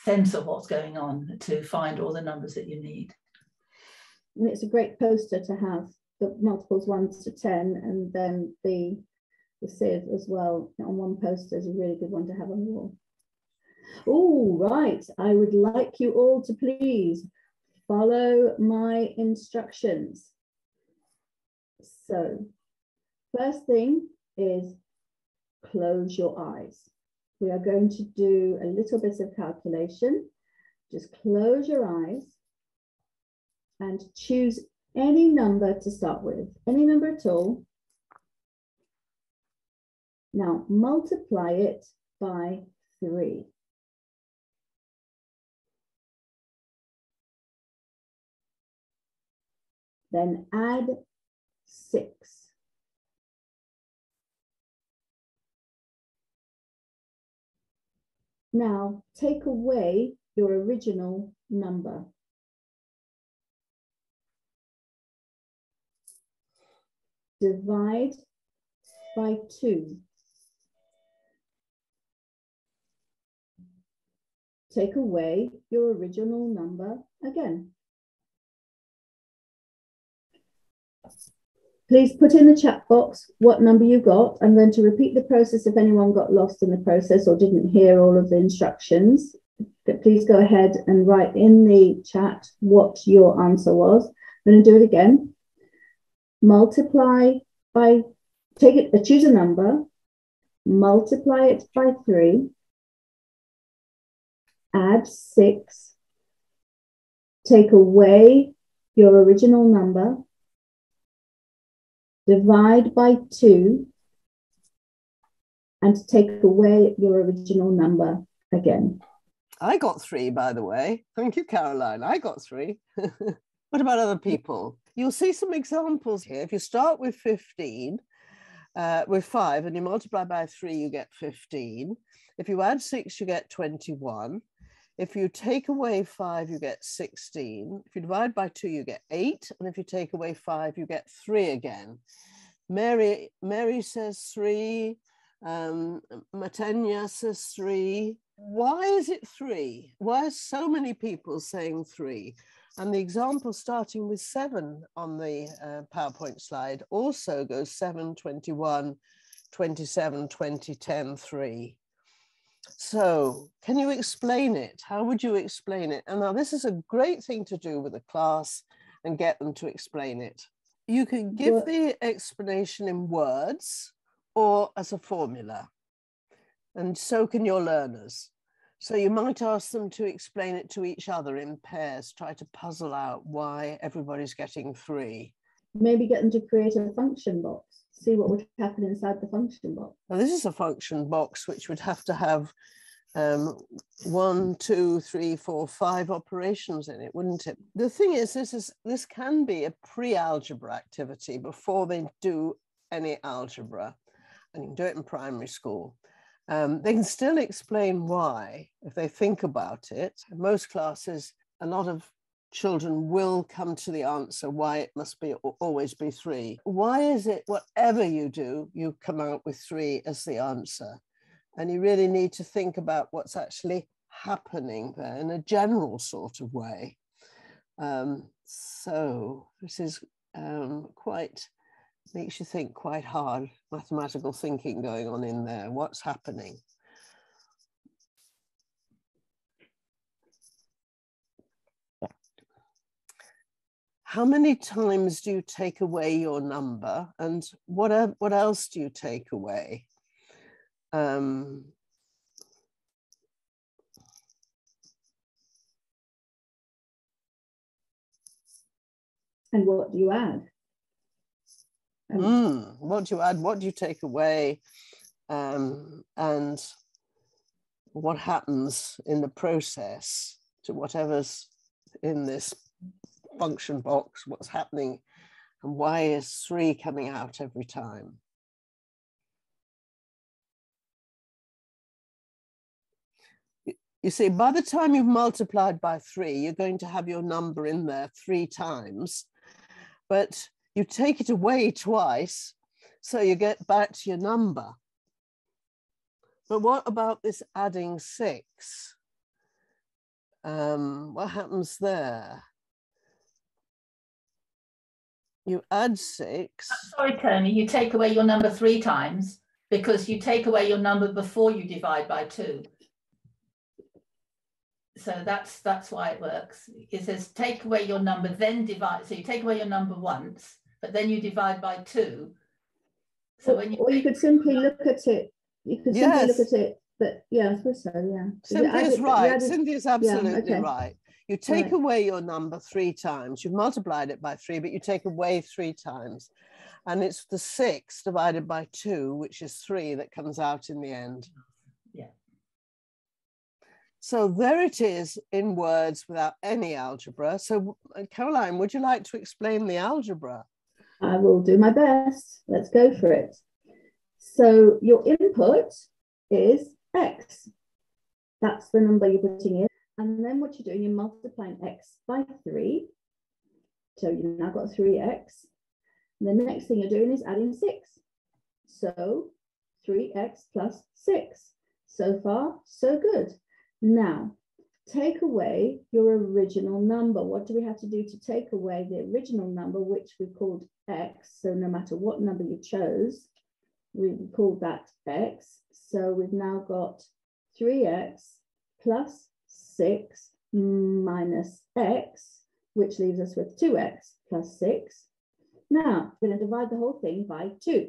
sense of what's going on to find all the numbers that you need. And it's a great poster to have the multiples one to 10 and then the, the sieve as well on one poster is a really good one to have on the wall. Oh, right. I would like you all to please follow my instructions. So first thing is close your eyes. We are going to do a little bit of calculation. Just close your eyes and choose any number to start with, any number at all. Now multiply it by three. Then add six. Now take away your original number. Divide by two. Take away your original number again. Please put in the chat box what number you got. I'm going to repeat the process if anyone got lost in the process or didn't hear all of the instructions. Please go ahead and write in the chat what your answer was. I'm going to do it again. Multiply by, take it, uh, choose a number, multiply it by three, add six, take away your original number, divide by 2, and take away your original number again. I got three, by the way. Thank you, Caroline. I got three. what about other people? You'll see some examples here. If you start with 15, uh, with five, and you multiply by three, you get 15. If you add six, you get 21. If you take away five, you get 16. If you divide by two, you get eight. And if you take away five, you get three again. Mary, Mary says three. Um, Matanya says three. Why is it three? Why are so many people saying three? And the example starting with seven on the uh, PowerPoint slide also goes 7, 21, 27, 20, 10, 3. So, can you explain it? How would you explain it? And now, this is a great thing to do with a class and get them to explain it. You can give the explanation in words or as a formula, and so can your learners. So, you might ask them to explain it to each other in pairs, try to puzzle out why everybody's getting three. Maybe get them to create a function box see what would happen inside the function box. Now, this is a function box which would have to have um, one, two, three, four, five operations in it, wouldn't it? The thing is, this is this can be a pre-algebra activity before they do any algebra, and you can do it in primary school. Um, they can still explain why if they think about it. most classes, a lot of children will come to the answer why it must be always be three. Why is it whatever you do, you come out with three as the answer? And you really need to think about what's actually happening there in a general sort of way. Um, so this is um, quite, makes you think quite hard, mathematical thinking going on in there. What's happening? how many times do you take away your number and what, what else do you take away? Um, and what do you add? Mm, what do you add? What do you take away? Um, and what happens in the process to whatever's in this function box, what's happening, and why is three coming out every time? You see, by the time you've multiplied by three, you're going to have your number in there three times, but you take it away twice, so you get back to your number. But what about this adding six? Um, what happens there? You add six. Sorry, Toni, you take away your number three times because you take away your number before you divide by two. So that's that's why it works. It says take away your number, then divide. So you take away your number once, but then you divide by two. So when you or you could simply look at it you could yes. simply look at it, but yeah, I suppose so, yeah. Cynthia's right. Added, Cynthia's absolutely yeah, okay. right. You take right. away your number three times. You've multiplied it by three, but you take away three times. And it's the six divided by two, which is three, that comes out in the end. Yeah. So there it is in words without any algebra. So, uh, Caroline, would you like to explain the algebra? I will do my best. Let's go for it. So your input is x. That's the number you're putting in. And then what you're doing, you're multiplying x by 3. So you've now got 3x. And the next thing you're doing is adding 6. So 3x plus 6. So far, so good. Now, take away your original number. What do we have to do to take away the original number, which we called x? So no matter what number you chose, we called that x. So we've now got 3x plus 6 minus x, which leaves us with 2x plus 6. Now, we're going to divide the whole thing by 2.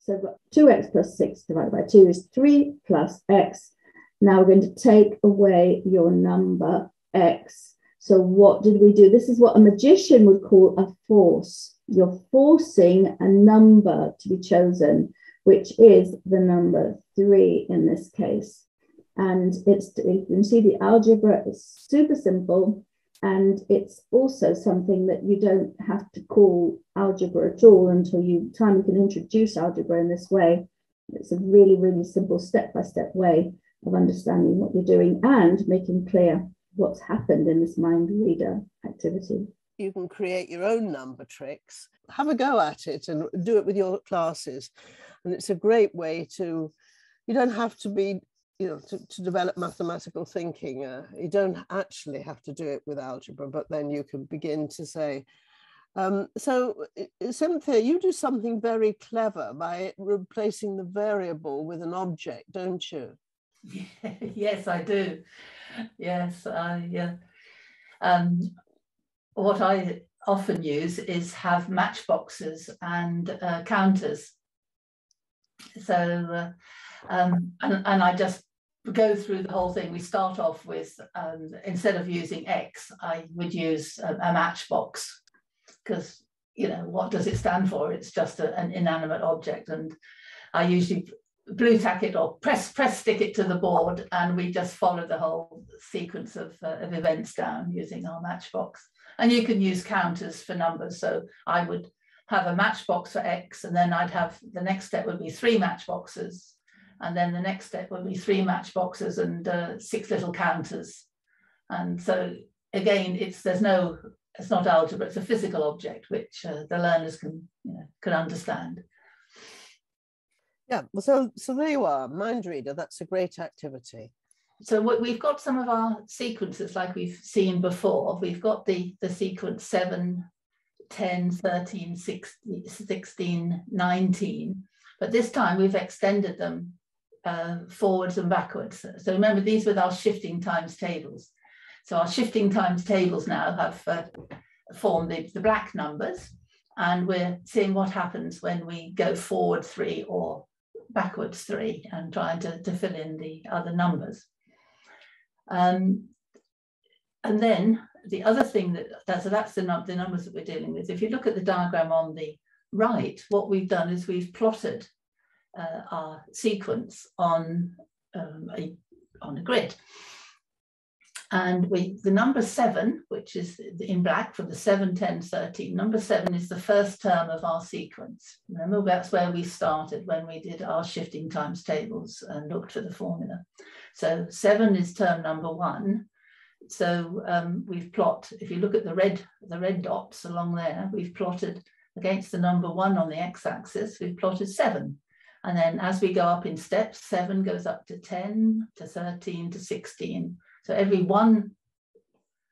So we've got 2x plus 6 divided by 2 is 3 plus x. Now we're going to take away your number x. So what did we do? This is what a magician would call a force you're forcing a number to be chosen, which is the number three in this case. And it's you can see the algebra is super simple. And it's also something that you don't have to call algebra at all until you time you can introduce algebra in this way. It's a really, really simple step-by-step way of understanding what you're doing and making clear what's happened in this mind reader activity you can create your own number tricks. Have a go at it and do it with your classes. And it's a great way to, you don't have to be, you know, to, to develop mathematical thinking. Uh, you don't actually have to do it with algebra, but then you can begin to say, um, so Cynthia, you do something very clever by replacing the variable with an object, don't you? yes, I do. Yes, I. Uh, um, what I often use is have matchboxes and uh, counters. So, uh, um, and, and I just go through the whole thing. We start off with, um, instead of using X, I would use a, a matchbox because, you know, what does it stand for? It's just a, an inanimate object. And I usually blue tack it or press press stick it to the board and we just follow the whole sequence of, uh, of events down using our matchbox. And you can use counters for numbers. So I would have a matchbox for X, and then I'd have the next step would be three matchboxes. And then the next step would be three matchboxes and uh, six little counters. And so again, it's there's no it's not algebra, it's a physical object which uh, the learners can you know, can understand. Yeah, well, so so there you are, mind reader. That's a great activity so we've got some of our sequences like we've seen before. We've got the, the sequence 7, 10, 13, 16, 16 19. But this time we've extended them uh, forwards and backwards. So remember, these were our shifting times tables. So our shifting times tables now have uh, formed the, the black numbers. And we're seeing what happens when we go forward three or backwards three and trying to, to fill in the other numbers. Um, and then the other thing that, that so that's the, num the numbers that we're dealing with. If you look at the diagram on the right, what we've done is we've plotted uh, our sequence on um, a on a grid. And we, the number seven, which is in black for the 7, 10, 13, number seven is the first term of our sequence. Remember, that's where we started when we did our shifting times tables and looked for the formula. So seven is term number one. So um, we've plot, if you look at the red, the red dots along there, we've plotted against the number one on the x-axis, we've plotted seven. And then as we go up in steps, seven goes up to 10, to 13, to 16. So every one,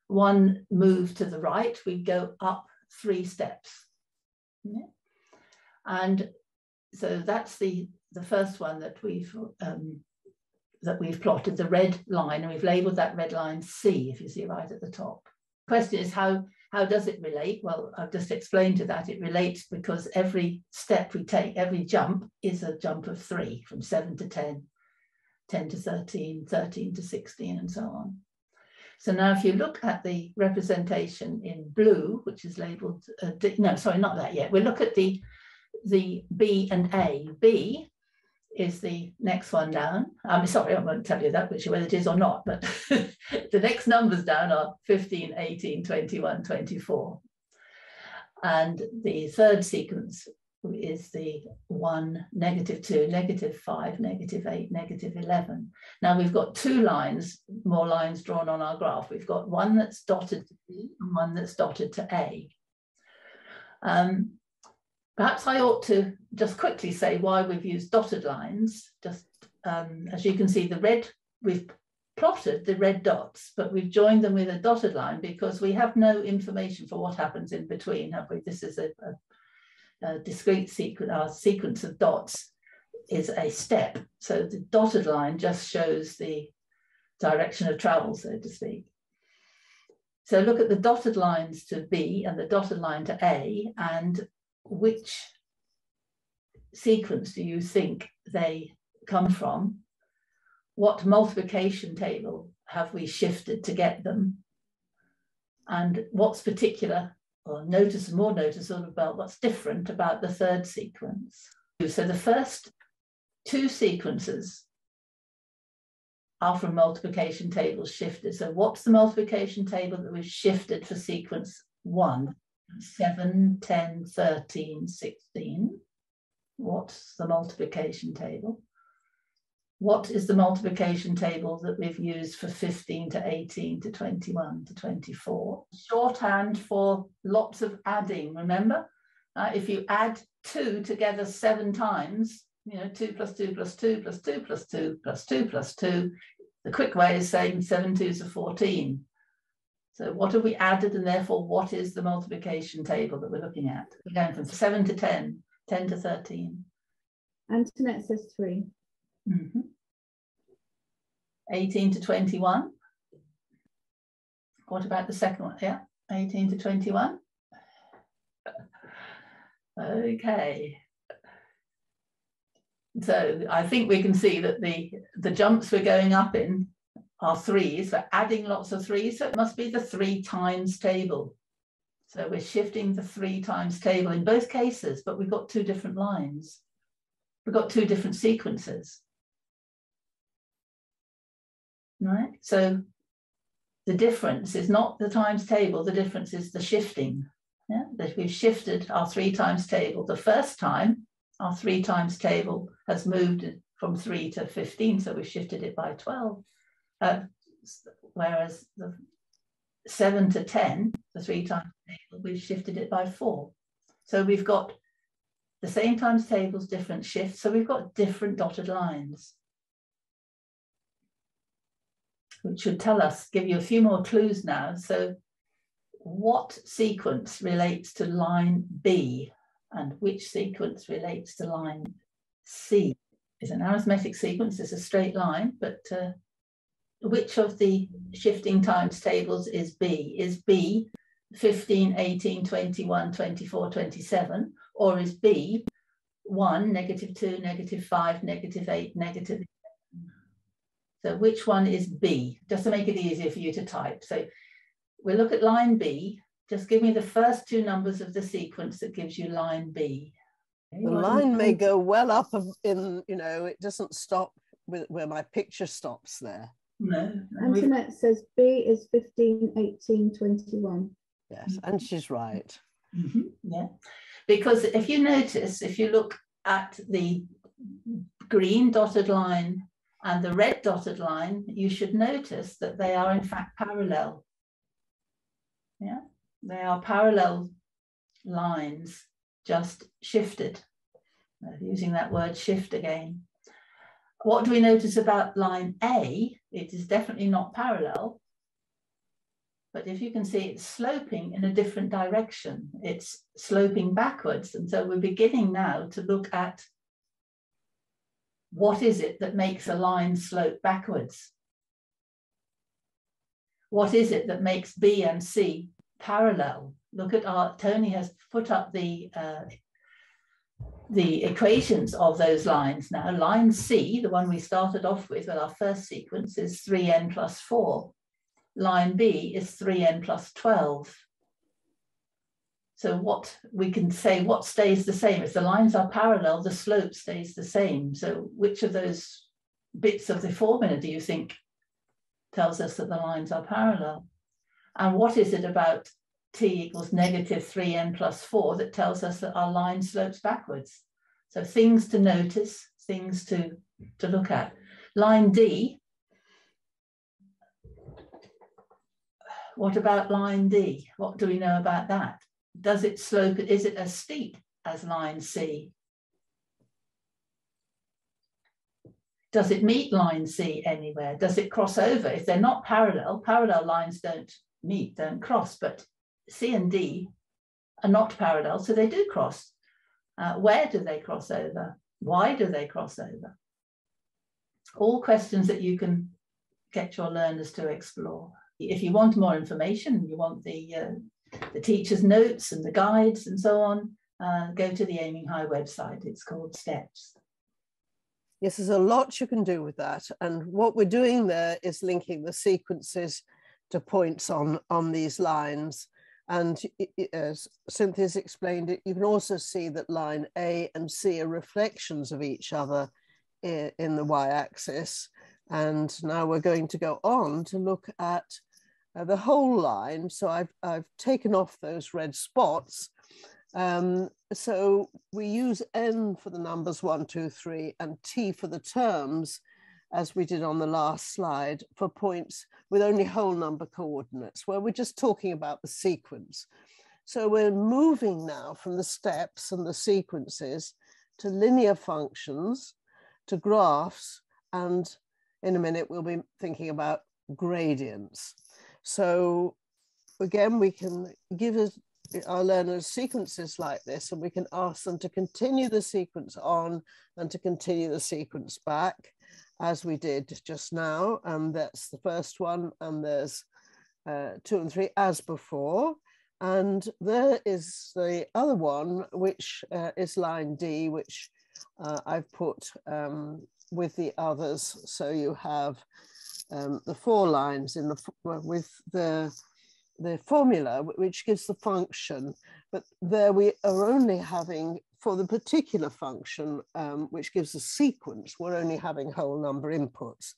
one move to the right, we go up three steps. And so that's the, the first one that we've um, that we've plotted, the red line, and we've labeled that red line C, if you see right at the top. Question is how, how does it relate? Well, I've just explained to that. It relates because every step we take, every jump is a jump of three, from seven to 10, 10 to 13, 13 to 16, and so on. So now if you look at the representation in blue, which is labeled, uh, no, sorry, not that yet. We'll look at the, the B and A. B is the next one down. I'm sorry, I won't tell you that, which whether it is or not, but the next numbers down are 15, 18, 21, 24. And the third sequence is the 1, negative 2, negative 5, negative 8, negative 11. Now we've got two lines, more lines drawn on our graph. We've got one that's dotted to B and one that's dotted to A. Um, perhaps I ought to just quickly say why we've used dotted lines. Just um, as you can see, the red, we've plotted the red dots, but we've joined them with a dotted line because we have no information for what happens in between, have we? This is a, a uh, discrete sequence, our sequence of dots is a step. So the dotted line just shows the direction of travel, so to speak. So look at the dotted lines to B and the dotted line to A, and which sequence do you think they come from? What multiplication table have we shifted to get them? And what's particular or notice more noticeable about what's different about the third sequence. So the first two sequences are from multiplication tables shifted. So what's the multiplication table that we've shifted for sequence one? 7, 10, 13, 16. What's the multiplication table? What is the multiplication table that we've used for 15 to 18 to 21 to 24? Shorthand for lots of adding, remember? Uh, if you add two together seven times, you know, two plus two plus two plus two plus two plus two plus two, the quick way is saying seven twos are 14. So what have we added and therefore what is the multiplication table that we're looking at? We're going from seven to 10, 10 to 13. Antoinette says three. Mm -hmm. 18 to 21. What about the second one? Yeah, 18 to 21. okay. So I think we can see that the, the jumps we're going up in are threes. We're adding lots of threes, so it must be the three times table. So we're shifting the three times table in both cases, but we've got two different lines. We've got two different sequences right? So the difference is not the times table, the difference is the shifting. Yeah? That we've shifted our three times table. The first time, our three times table has moved from three to 15, so we've shifted it by 12. Uh, whereas the seven to 10, the three times table, we've shifted it by four. So we've got the same times tables, different shifts. So we've got different dotted lines which should tell us, give you a few more clues now. So what sequence relates to line B and which sequence relates to line C? Is an arithmetic sequence, it's a straight line, but uh, which of the shifting times tables is B? Is B 15, 18, 21, 24, 27, or is B 1, negative 2, negative 5, negative 8, negative so which one is B? Just to make it easier for you to type. So we'll look at line B. Just give me the first two numbers of the sequence that gives you line B. The line may go well up in, you know, it doesn't stop with, where my picture stops there. No. Antoinette says B is 15, 18, 21. Yes, and she's right. Mm -hmm. Yeah, because if you notice, if you look at the green dotted line and the red dotted line, you should notice that they are in fact parallel. Yeah, they are parallel lines, just shifted. Using that word shift again. What do we notice about line A? It is definitely not parallel, but if you can see it's sloping in a different direction, it's sloping backwards. And so we're beginning now to look at what is it that makes a line slope backwards? What is it that makes B and C parallel? Look at our, Toni has put up the, uh, the equations of those lines now. Line C, the one we started off with with our first sequence is 3n plus 4 line B is 3n plus 12. So what we can say, what stays the same? If the lines are parallel, the slope stays the same. So which of those bits of the formula do you think tells us that the lines are parallel? And what is it about t equals negative 3n plus 4 that tells us that our line slopes backwards? So things to notice, things to, to look at. Line D What about line D? What do we know about that? Does it slope, is it as steep as line C? Does it meet line C anywhere? Does it cross over? If they're not parallel, parallel lines don't meet, don't cross, but C and D are not parallel, so they do cross. Uh, where do they cross over? Why do they cross over? All questions that you can get your learners to explore. If you want more information, you want the, uh, the teacher's notes and the guides and so on, uh, go to the Aiming High website. It's called Steps. Yes, there's a lot you can do with that. And what we're doing there is linking the sequences to points on, on these lines. And as Cynthia's explained it, you can also see that line A and C are reflections of each other in, the y-axis. And now we're going to go on to look at uh, the whole line. So I've, I've taken off those red spots. Um, so we use N for the numbers one, two, three, and T for the terms, as we did on the last slide, for points with only whole number coordinates, where we're just talking about the sequence. So we're moving now from the steps and the sequences to linear functions, to graphs, and in a minute we'll be thinking about gradients. So again, we can give our learners sequences like this and we can ask them to continue the sequence on and to continue the sequence back as we did just now. And that's the first one and there's uh, two and three as before. And there is the other one, which uh, is line D, which uh, I've put um, with the others. So you have um, the four lines in the with the the formula which gives the function, but there we are only having for the particular function um, which gives a sequence, we're only having whole number inputs.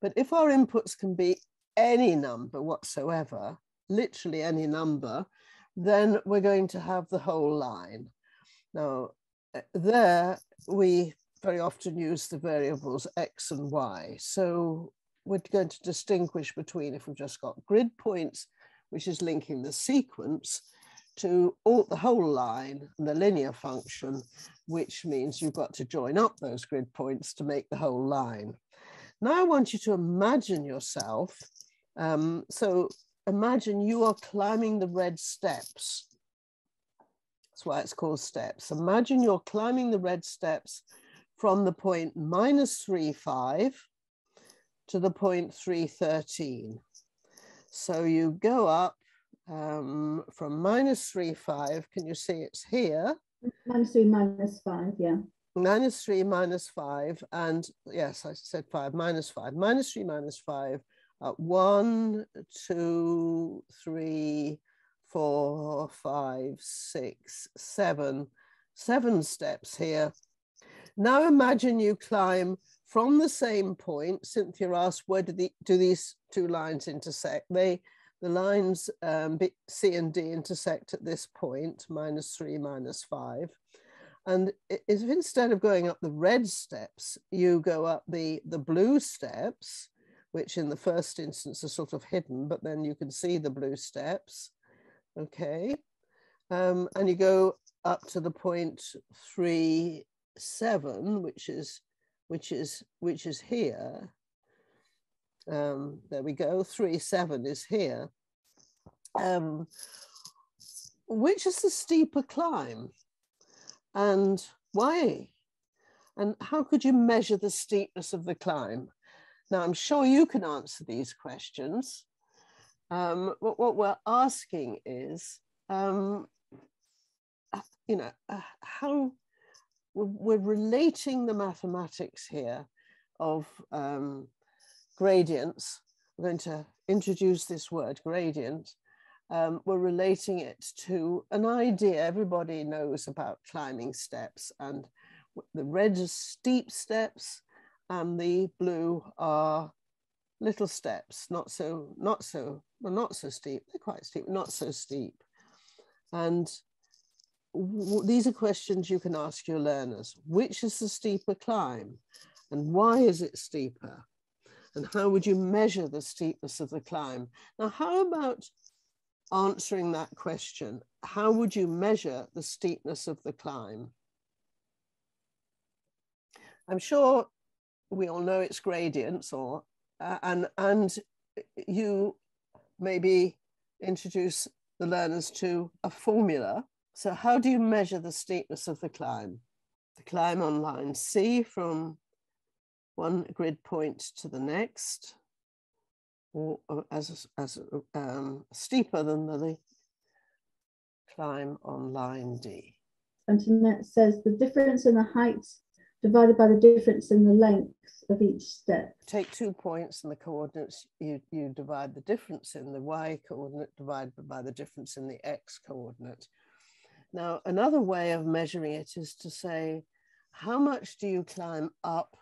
But if our inputs can be any number whatsoever, literally any number, then we're going to have the whole line. Now, eh, there we very often use the variables x and y. So we're going to distinguish between if we've just got grid points, which is linking the sequence to all, the whole line and the linear function, which means you've got to join up those grid points to make the whole line. Now I want you to imagine yourself. Um, so imagine you are climbing the red steps. That's why it's called steps. Imagine you're climbing the red steps from the point minus 3, 5 to the point 313. So you go up um, from minus 3, 5. Can you see it's here? Minus 3, minus 5, yeah. Minus 3, minus 5. And yes, I said 5, minus 5. Minus 3, minus 5 uh, one, two, three, four, five, six, seven, seven steps here. Now imagine you climb from the same point. Cynthia asked, where do, the, do these two lines intersect? They, the lines um, C and D intersect at this point, minus three, minus five. And if instead of going up the red steps, you go up the, the blue steps, which in the first instance are sort of hidden, but then you can see the blue steps, okay? Um, and you go up to the point three, seven, which is, which is, which is here. Um, there we go, three, seven is here. Um, which is the steeper climb? and why? And how could you measure the steepness of the climb? Now, I'm sure you can answer these questions. Um, what, what, we're asking is, um, you know, uh, how we're, relating the mathematics here of um, gradients. We're going to introduce this word gradient. Um, we're relating it to an idea everybody knows about climbing steps and the red are steep steps and the blue are little steps not so not so well not so steep. They're quite steep not so steep. And these are questions you can ask your learners which is the steeper climb and why is it steeper and how would you measure the steepness of the climb now how about answering that question, how would you measure the steepness of the climb? I'm sure we all know it's gradients or uh, and and you maybe introduce the learners to a formula. So how do you measure the steepness of the climb? The climb on line C from one grid point to the next or, as, as um, steeper than the climb on line D. Antoinette says the difference in the height divided by the difference in the length of each step. Take two points and the coordinates, you, you divide the difference in the y coordinate divided by the difference in the x coordinate. Now, another way of measuring it is to say, how much do you climb up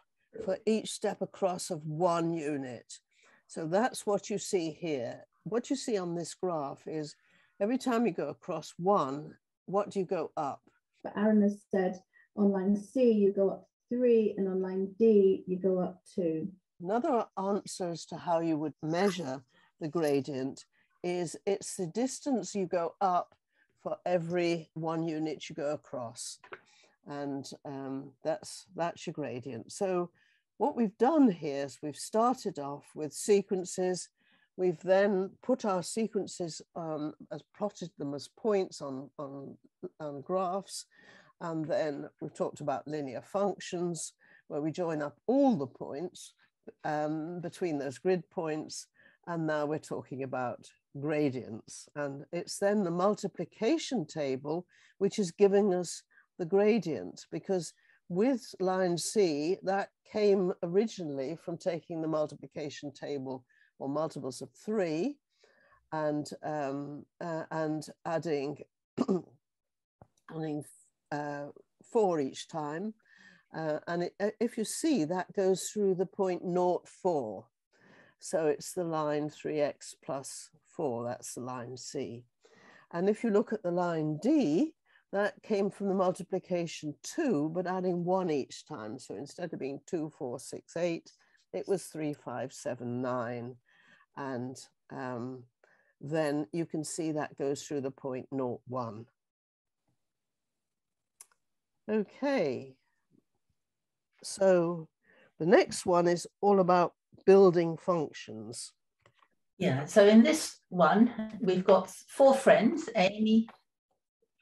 for each step across of one unit? So that's what you see here. What you see on this graph is every time you go across one, what do you go up? But Aaron has said on line C, you go up three, and on line D, you go up two. Another answer as to how you would measure the gradient is it's the distance you go up for every one unit you go across. And um, that's, that's your gradient. So what we've done here is we've started off with sequences. We've then put our sequences um, as plotted them as points on, on, on graphs. And then we've talked about linear functions where we join up all the points um, between those grid points. And now we're talking about gradients. And it's then the multiplication table, which is giving us the gradient because with line C, that came originally from taking the multiplication table or multiples of three and, um, uh, and adding, adding uh, four each time. Uh, and it, uh, if you see, that goes through the point naught four. So it's the line 3x plus 4, that's the line C. And if you look at the line D, that came from the multiplication two, but adding one each time. So instead of being two, four, six, eight, it was three, five, seven, nine. And um, then you can see that goes through the point naught, one. Okay. So the next one is all about building functions. Yeah, so in this one, we've got four friends, Amy,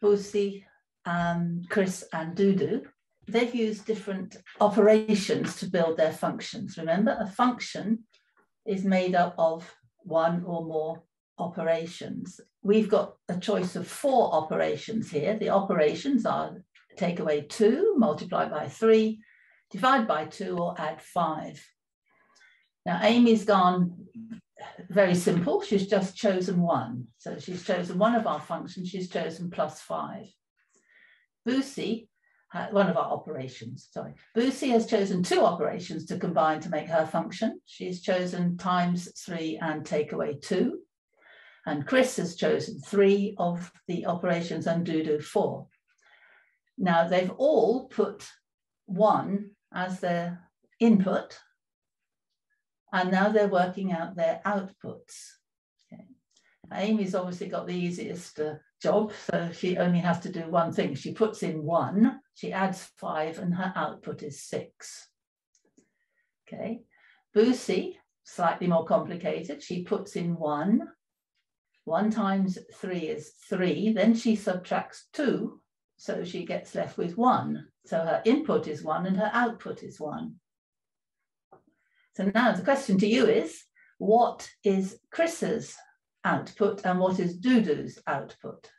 Lucy, um, Chris, and Dudu, they've used different operations to build their functions. Remember, a function is made up of one or more operations. We've got a choice of four operations here. The operations are take away two, multiply by three, divide by two, or add five. Now, Amy's gone very simple. She's just chosen one. So she's chosen one of our functions. She's chosen plus five. Boosie, uh, one of our operations, sorry. Boosie has chosen two operations to combine to make her function. She's chosen times three and take away two. And Chris has chosen three of the operations and Dudu four. Now they've all put one as their input and now they're working out their outputs. Okay. Amy's obviously got the easiest uh, job, so she only has to do one thing. She puts in one, she adds five, and her output is six. Okay, Boosie, slightly more complicated. She puts in one, one times three is three, then she subtracts two, so she gets left with one. So her input is one and her output is one. So now the question to you is, what is Chris's output and what is Dudu's output?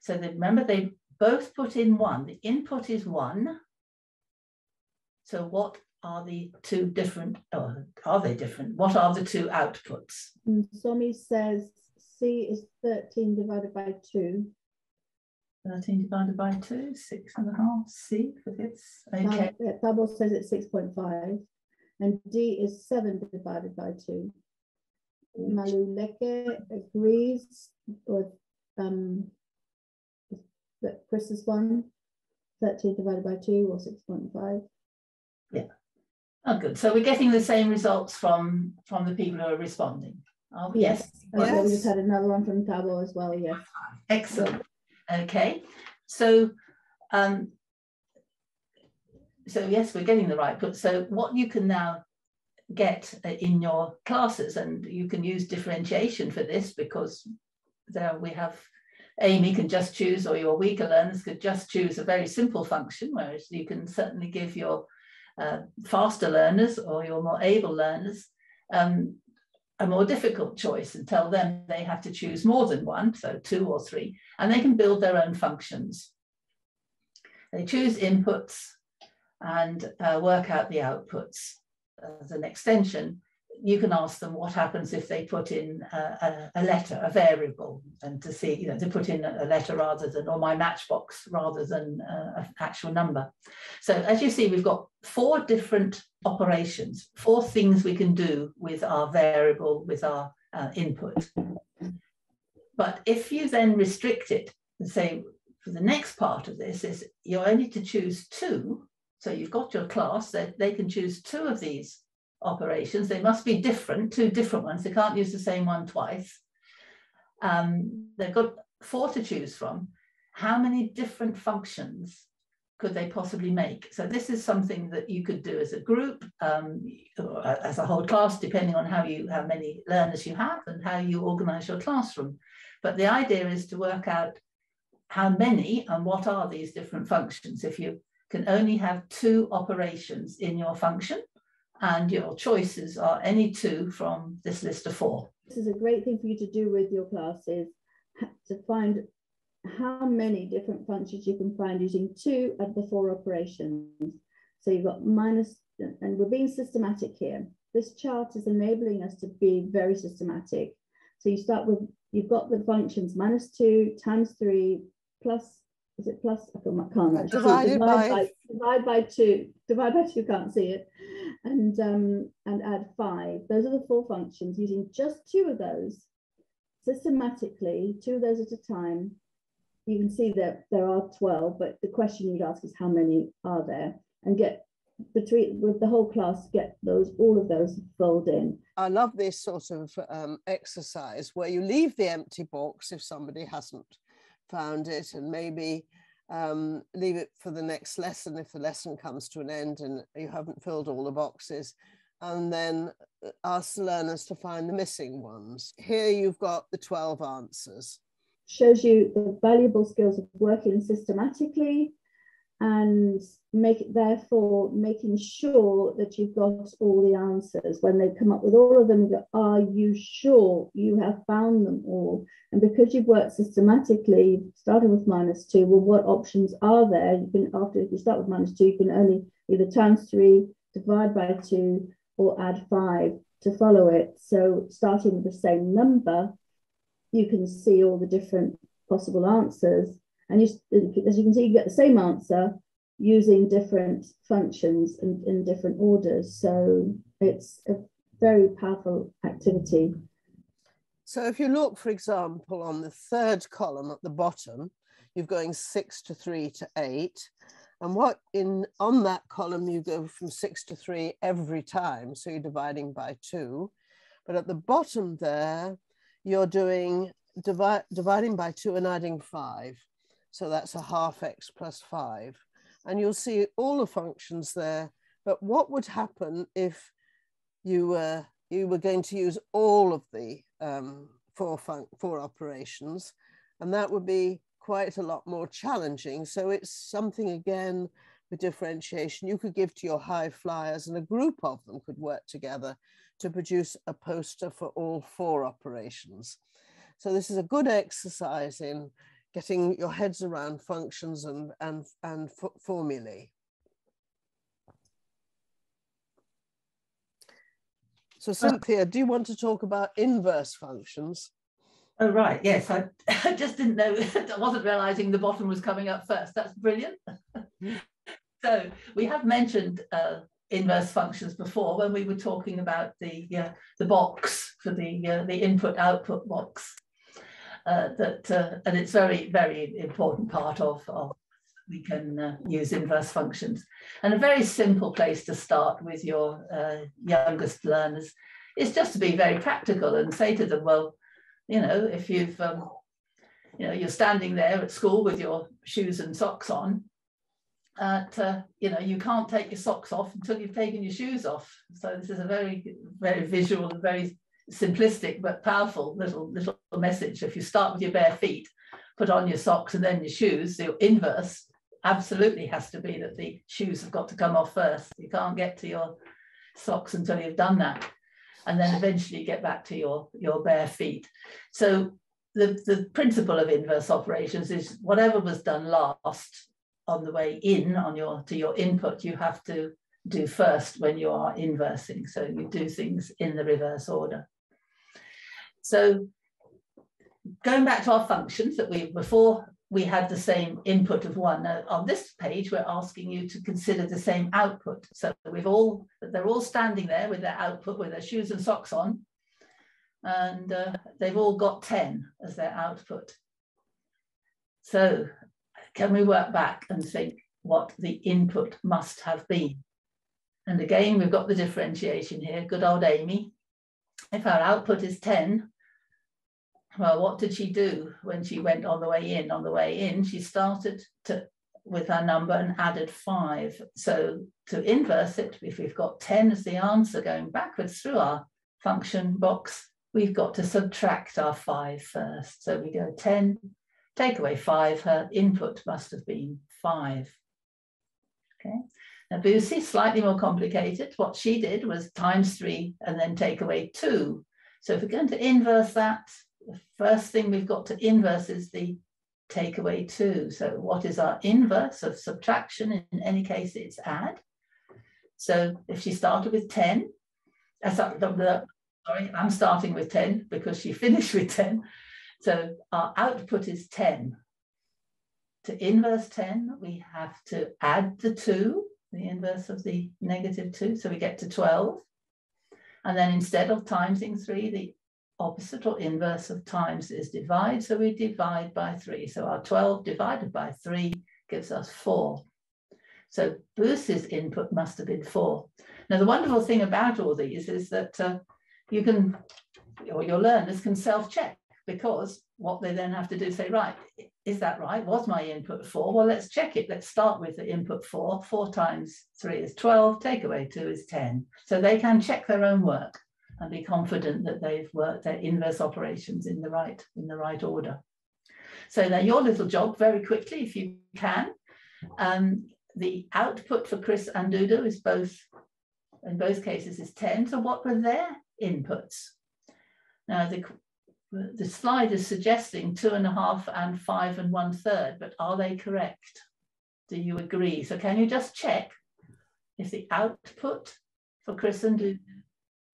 So they, remember they both put in one. The input is one. So what are the two different, or are they different? What are the two outputs? Mm, Somi says C is 13 divided by 2. 13 divided by 2, six and a half. C for this. Okay. Uh, Tabo says it's 6.5 and D is 7 divided by 2. Maluleke agrees with um, that Chris's one, 13 divided by 2 or 6.5. Yeah. Oh, good. So we're getting the same results from from the people who are responding. Oh, yes. yes. yes. we just had another one from Tabo as well. Yes. Excellent. Okay. So um, so yes, we're getting the right but So what you can now get uh, in your classes, and you can use differentiation for this because there we have Amy can just choose, or your weaker learners could just choose a very simple function, whereas you can certainly give your uh, faster learners or your more able learners um, a more difficult choice and tell them they have to choose more than one, so two or three, and they can build their own functions. They choose inputs and uh, work out the outputs as an extension, you can ask them what happens if they put in a, a, letter, a variable, and to see, you know, to put in a letter rather than, or my matchbox rather than uh, an actual number. So as you see, we've got four different operations, four things we can do with our variable, with our uh, input. But if you then restrict it and say, for the next part of this is you're only to choose two, so you've got your class that they can choose two of these operations. They must be different, two different ones. They can't use the same one twice. Um, they've got four to choose from. How many different functions could they possibly make? So this is something that you could do as a group, um, or as a whole class, depending on how you how many learners you have and how you organize your classroom. But the idea is to work out how many and what are these different functions. If you can only have two operations in your function and your choices are any two from this list of four. This is a great thing for you to do with your classes, to find how many different functions you can find using two of the four operations. So you've got minus, and we're being systematic here. This chart is enabling us to be very systematic. So you start with, you've got the functions minus two times three plus is it plus? I can't actually Divided divide by, by, divide by two. Divide by two, can't see it. And um, and add five. Those are the four functions using just two of those systematically, two of those at a time. You can see that there are 12, but the question you'd ask is how many are there? And get between with the whole class, get those all of those filled in. I love this sort of um, exercise where you leave the empty box if somebody hasn't found it and maybe um, leave it for the next lesson if the lesson comes to an end and you haven't filled all the boxes and then uh, ask learners to find the missing ones. Here you've got the 12 answers. Shows you the valuable skills of working systematically and make therefore making sure that you've got all the answers when they come up with all of them you go, are you sure you have found them all and because you've worked systematically starting with minus two well what options are there you can after if you start with minus two you can only either times three divide by two or add five to follow it. So starting with the same number, you can see all the different possible answers. And you, as you can see, you get the same answer using different functions and in different orders. So it's a very powerful activity. So if you look, for example, on the third column at the bottom, you're going six to three to eight. And what in on that column, you go from six to three every time. So you're dividing by two. But at the bottom there, you're doing divide, dividing by two and adding five. So that's a half x plus five. And you'll see all the functions there. But what would happen if you were, you were going to use all of the um, four, four operations? And that would be quite a lot more challenging. So it's something again with differentiation you could give to your high flyers and a group of them could work together to produce a poster for all four operations. So this is a good exercise in getting your heads around functions and, and, and formulae. So Cynthia, do you want to talk about inverse functions? Oh, right. Yes. I, I just didn't know. I wasn't realizing the bottom was coming up first. That's brilliant. so we have mentioned uh, inverse functions before when we were talking about the uh, the box for the uh, the input output box. Uh, that uh, and it's very very important part of, of we can uh, use inverse functions and a very simple place to start with your youngest learners is just to be very practical and say to them well you know, if you've, um, you know, you're standing there at school with your shoes and socks on, at, uh, you know, you can't take your socks off until you've taken your shoes off. So this is a very, very visual very simplistic but powerful little little message. If you start with your bare feet, put on your socks and then your shoes, the inverse absolutely has to be that the shoes have got to come off first. You can't get to your socks until you've done that and then eventually get back to your, your bare feet. So the, the principle of inverse operations is whatever was done last on the way in on your to your input, you have to do first when you are inversing. So you do things in the reverse order. So going back to our functions that we before we had the same input of one. Now, on this page, we're asking you to consider the same output. So we've all, they're all standing there with their output, with their shoes and socks on, and uh, they've all got 10 as their output. So can we work back and think what the input must have been? And again, we've got the differentiation here, good old Amy. If our output is 10, well, what did she do when she went on the way in? On the way in, she started to with her number and added five. So to inverse it, if we've got 10 as the answer going backwards through our function box, we've got to subtract our five first. So we go 10, take away five, her input must have been five. Okay. Now Boosie, slightly more complicated. What she did was times three and then take away two. So if we're going to inverse that, first thing we've got to inverse is the take away two. So what is our inverse of subtraction? In any case, it's add. So if she started with 10, uh, sorry, I'm starting with 10 because she finished with 10. So our output is 10. To inverse 10, we have to add the 2, the inverse of the negative 2, so we get to 12. And then instead of timesing 3, the opposite or inverse of times is divide, so we divide by 3. So our 12 divided by 3 gives us 4. So Bruce's input must have been 4. Now, the wonderful thing about all these is that uh, you can, or your learners can self-check because what they then have to do say, right, is that right? Was my input 4? Well, let's check it. Let's start with the input 4. 4 times 3 is 12, take away 2 is 10. So they can check their own work and be confident that they've worked their inverse operations in the right, in the right order. So now your little job very quickly, if you can. Um, the output for Chris and Dudu is both, in both cases is 10. So what were their inputs? Now the, the slide is suggesting two and a half and five and one third, but are they correct? Do you agree? So can you just check if the output for Chris and Dudu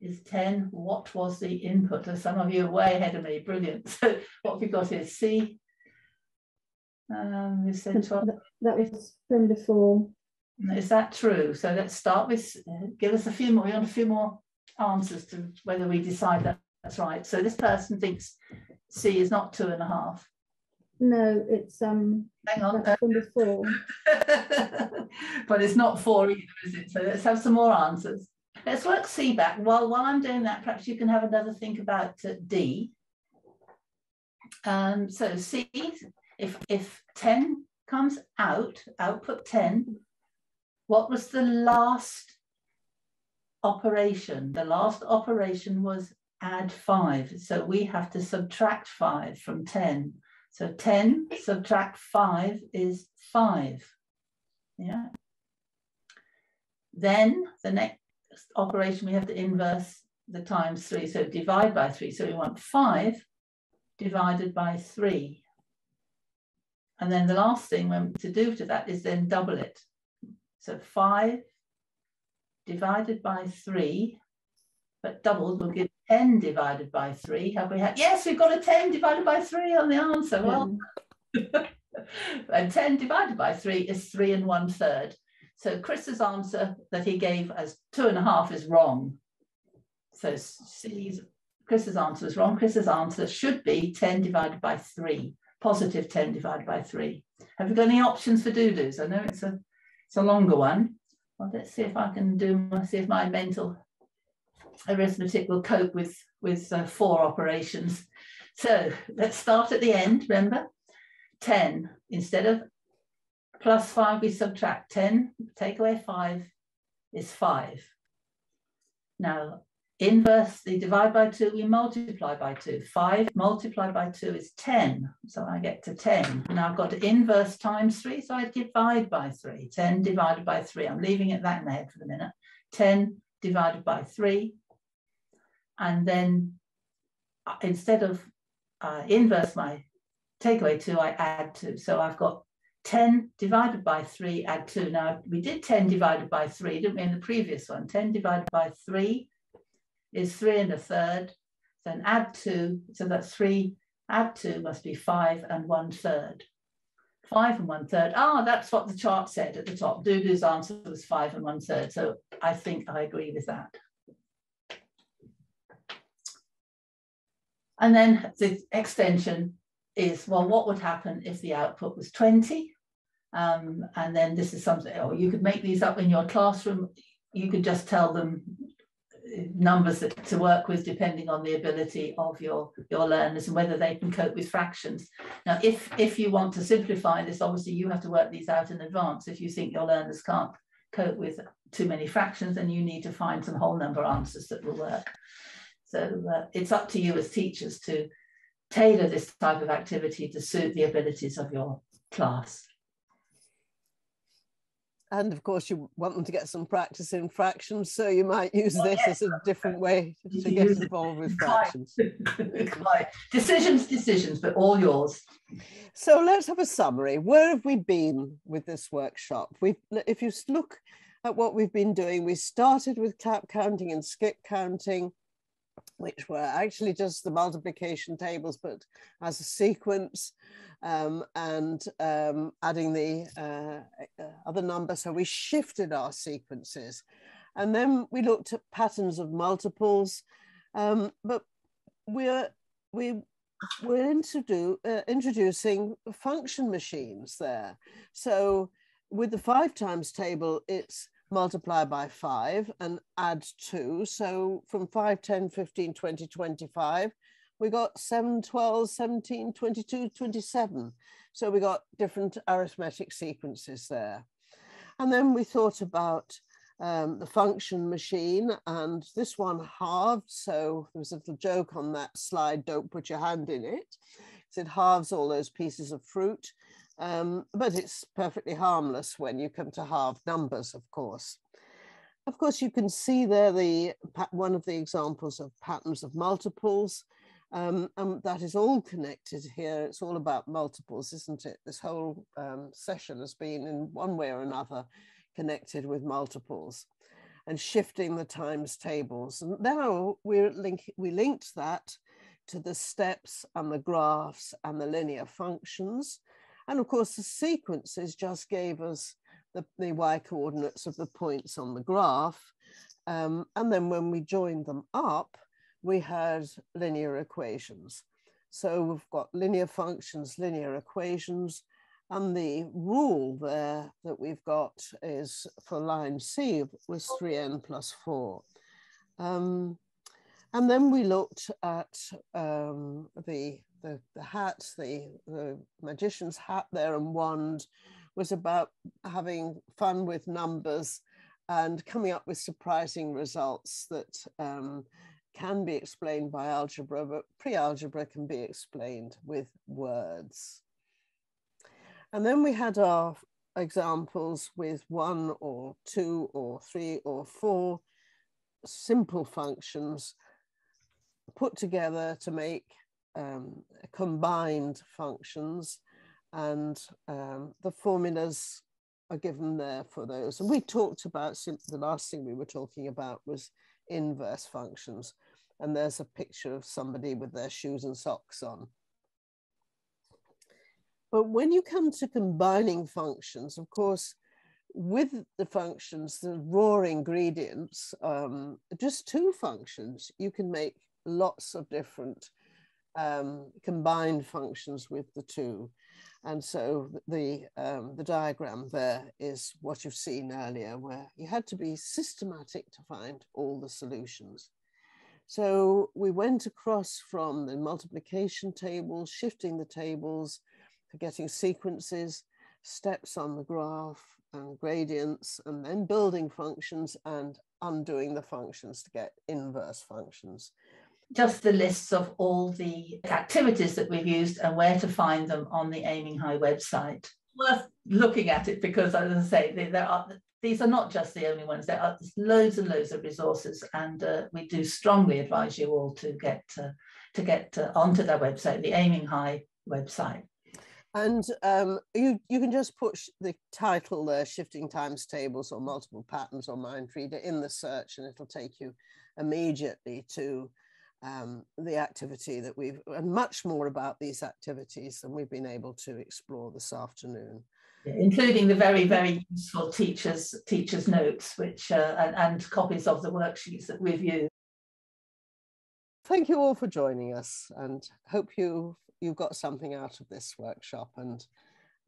is 10. What was the input? So some of you are way ahead of me. Brilliant. So what we got is C. Um, we said 12. That was from before. Is that true? So let's start with, uh, give us a few more, we want a few more answers to whether we decide that that's right. So this person thinks C is not two and a half. No, it's um. Hang on. From before. but it's not four either, is it? So let's have some more answers. Let's work C back. While while I'm doing that, perhaps you can have another think about uh, D. Um, so C, if if 10 comes out, output 10, what was the last operation? The last operation was add 5. So we have to subtract 5 from 10. So 10 subtract 5 is 5. Yeah. Then the next operation, we have to inverse the times 3. So divide by 3. So we want 5 divided by 3. And then the last thing to do to that is then double it. So 5 divided by 3, but doubled will give 10 divided by 3. Have we had? Yes, we've got a 10 divided by 3 on the answer. Well, and 10 divided by 3 is 3 and 1 third. So Chris's answer that he gave as two and a half is wrong. So C's, Chris's answer is wrong. Chris's answer should be 10 divided by 3, positive 10 divided by 3. Have you got any options for Dudu's? I know it's a it's a longer one. Well, let's see if I can do, see if my mental arithmetic will cope with, with uh, four operations. So let's start at the end, remember? 10, instead of plus 5, we subtract 10, take away 5 is 5. Now, inverse the divide by 2, we multiply by 2. 5 multiplied by 2 is 10, so I get to 10. Now I've got inverse times 3, so I divide by 3. 10 divided by 3, I'm leaving it that in the head for the minute. 10 divided by 3 and then uh, instead of uh, inverse my take away 2, I add 2. So I've got 10 divided by 3, add 2. Now, we did 10 divided by 3, didn't we, in the previous one? 10 divided by 3 is 3 and a third. Then add 2, so that's 3, add 2 must be 5 and 1 third. 5 and 1 third. Ah, that's what the chart said at the top. Dudu's answer was 5 and 1 third. So I think I agree with that. And then the extension is, well, what would happen if the output was 20? Um, and then this is something, or you could make these up in your classroom. You could just tell them uh, numbers that, to work with depending on the ability of your, your learners and whether they can cope with fractions. Now, if, if you want to simplify this, obviously you have to work these out in advance. If you think your learners can't cope with too many fractions, then you need to find some whole number answers that will work. So uh, it's up to you as teachers to tailor this type of activity to suit the abilities of your class. And of course, you want them to get some practice in fractions, so you might use this yes. as a different way to get involved with fractions. Decisions, decisions, but all yours. So let's have a summary. Where have we been with this workshop? We, if you look at what we've been doing, we started with clap counting and skip counting which were actually just the multiplication tables, but as a sequence um, and um, adding the uh, uh, other number. So we shifted our sequences. And then we looked at patterns of multiples, um, but we're, we, we're introdu uh, introducing function machines there. So with the five times table, it's multiply by 5 and add 2. So from 5, 10, 15, 20, 25, we got 7, 12, 17, 22, 27. So we got different arithmetic sequences there. And then we thought about um, the function machine and this one halved. So there was a little joke on that slide, don't put your hand in it. It halves all those pieces of fruit. Um, but it's perfectly harmless when you come to halved numbers, of course. Of course, you can see there the one of the examples of patterns of multiples. Um, and that is all connected here. It's all about multiples, isn't it? This whole um, session has been in one way or another connected with multiples. and shifting the times tables. And now we're link, we linked that to the steps and the graphs and the linear functions. And of course, the sequences just gave us the, the y coordinates of the points on the graph. Um, and then when we joined them up, we had linear equations. So we've got linear functions, linear equations, and the rule there that we've got is for line C was 3n plus 4. Um, and then we looked at um, the, the, the hat, the, the magician's hat there and wand was about having fun with numbers and coming up with surprising results that um, can be explained by algebra, but pre-algebra can be explained with words. And then we had our examples with one or two or three or four simple functions put together to make um, combined functions and um, the formulas are given there for those. And we talked about, the last thing we were talking about was inverse functions. And there's a picture of somebody with their shoes and socks on. But when you come to combining functions, of course, with the functions, the raw ingredients, um, just two functions, you can make lots of different um, combined functions with the two. And so the, um, the diagram there is what you've seen earlier, where you had to be systematic to find all the solutions. So we went across from the multiplication tables, shifting the tables, getting sequences, steps on the graph, and gradients, and then building functions and undoing the functions to get inverse functions just the lists of all the activities that we've used and where to find them on the Aiming High website. Worth looking at it because, as I say, there are these are not just the only ones. There are loads and loads of resources, and uh, we do strongly advise you all to get uh, to get uh, onto their website, the Aiming High website. And um, you you can just put the title there, shifting times tables or multiple patterns or mind reader in the search, and it'll take you immediately to um, the activity that we've, and much more about these activities than we've been able to explore this afternoon. Including the very, very useful teachers, teachers notes, which uh, and, and copies of the worksheets that we've used. Thank you all for joining us and hope you, you've got something out of this workshop and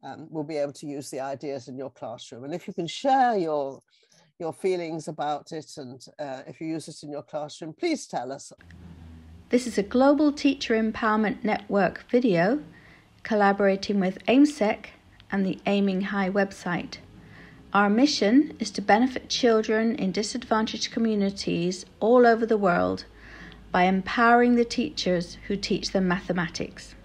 um, we'll be able to use the ideas in your classroom. And if you can share your your feelings about it and uh, if you use it in your classroom, please tell us. This is a Global Teacher Empowerment Network video collaborating with AIMSSEC and the Aiming High website. Our mission is to benefit children in disadvantaged communities all over the world by empowering the teachers who teach them mathematics.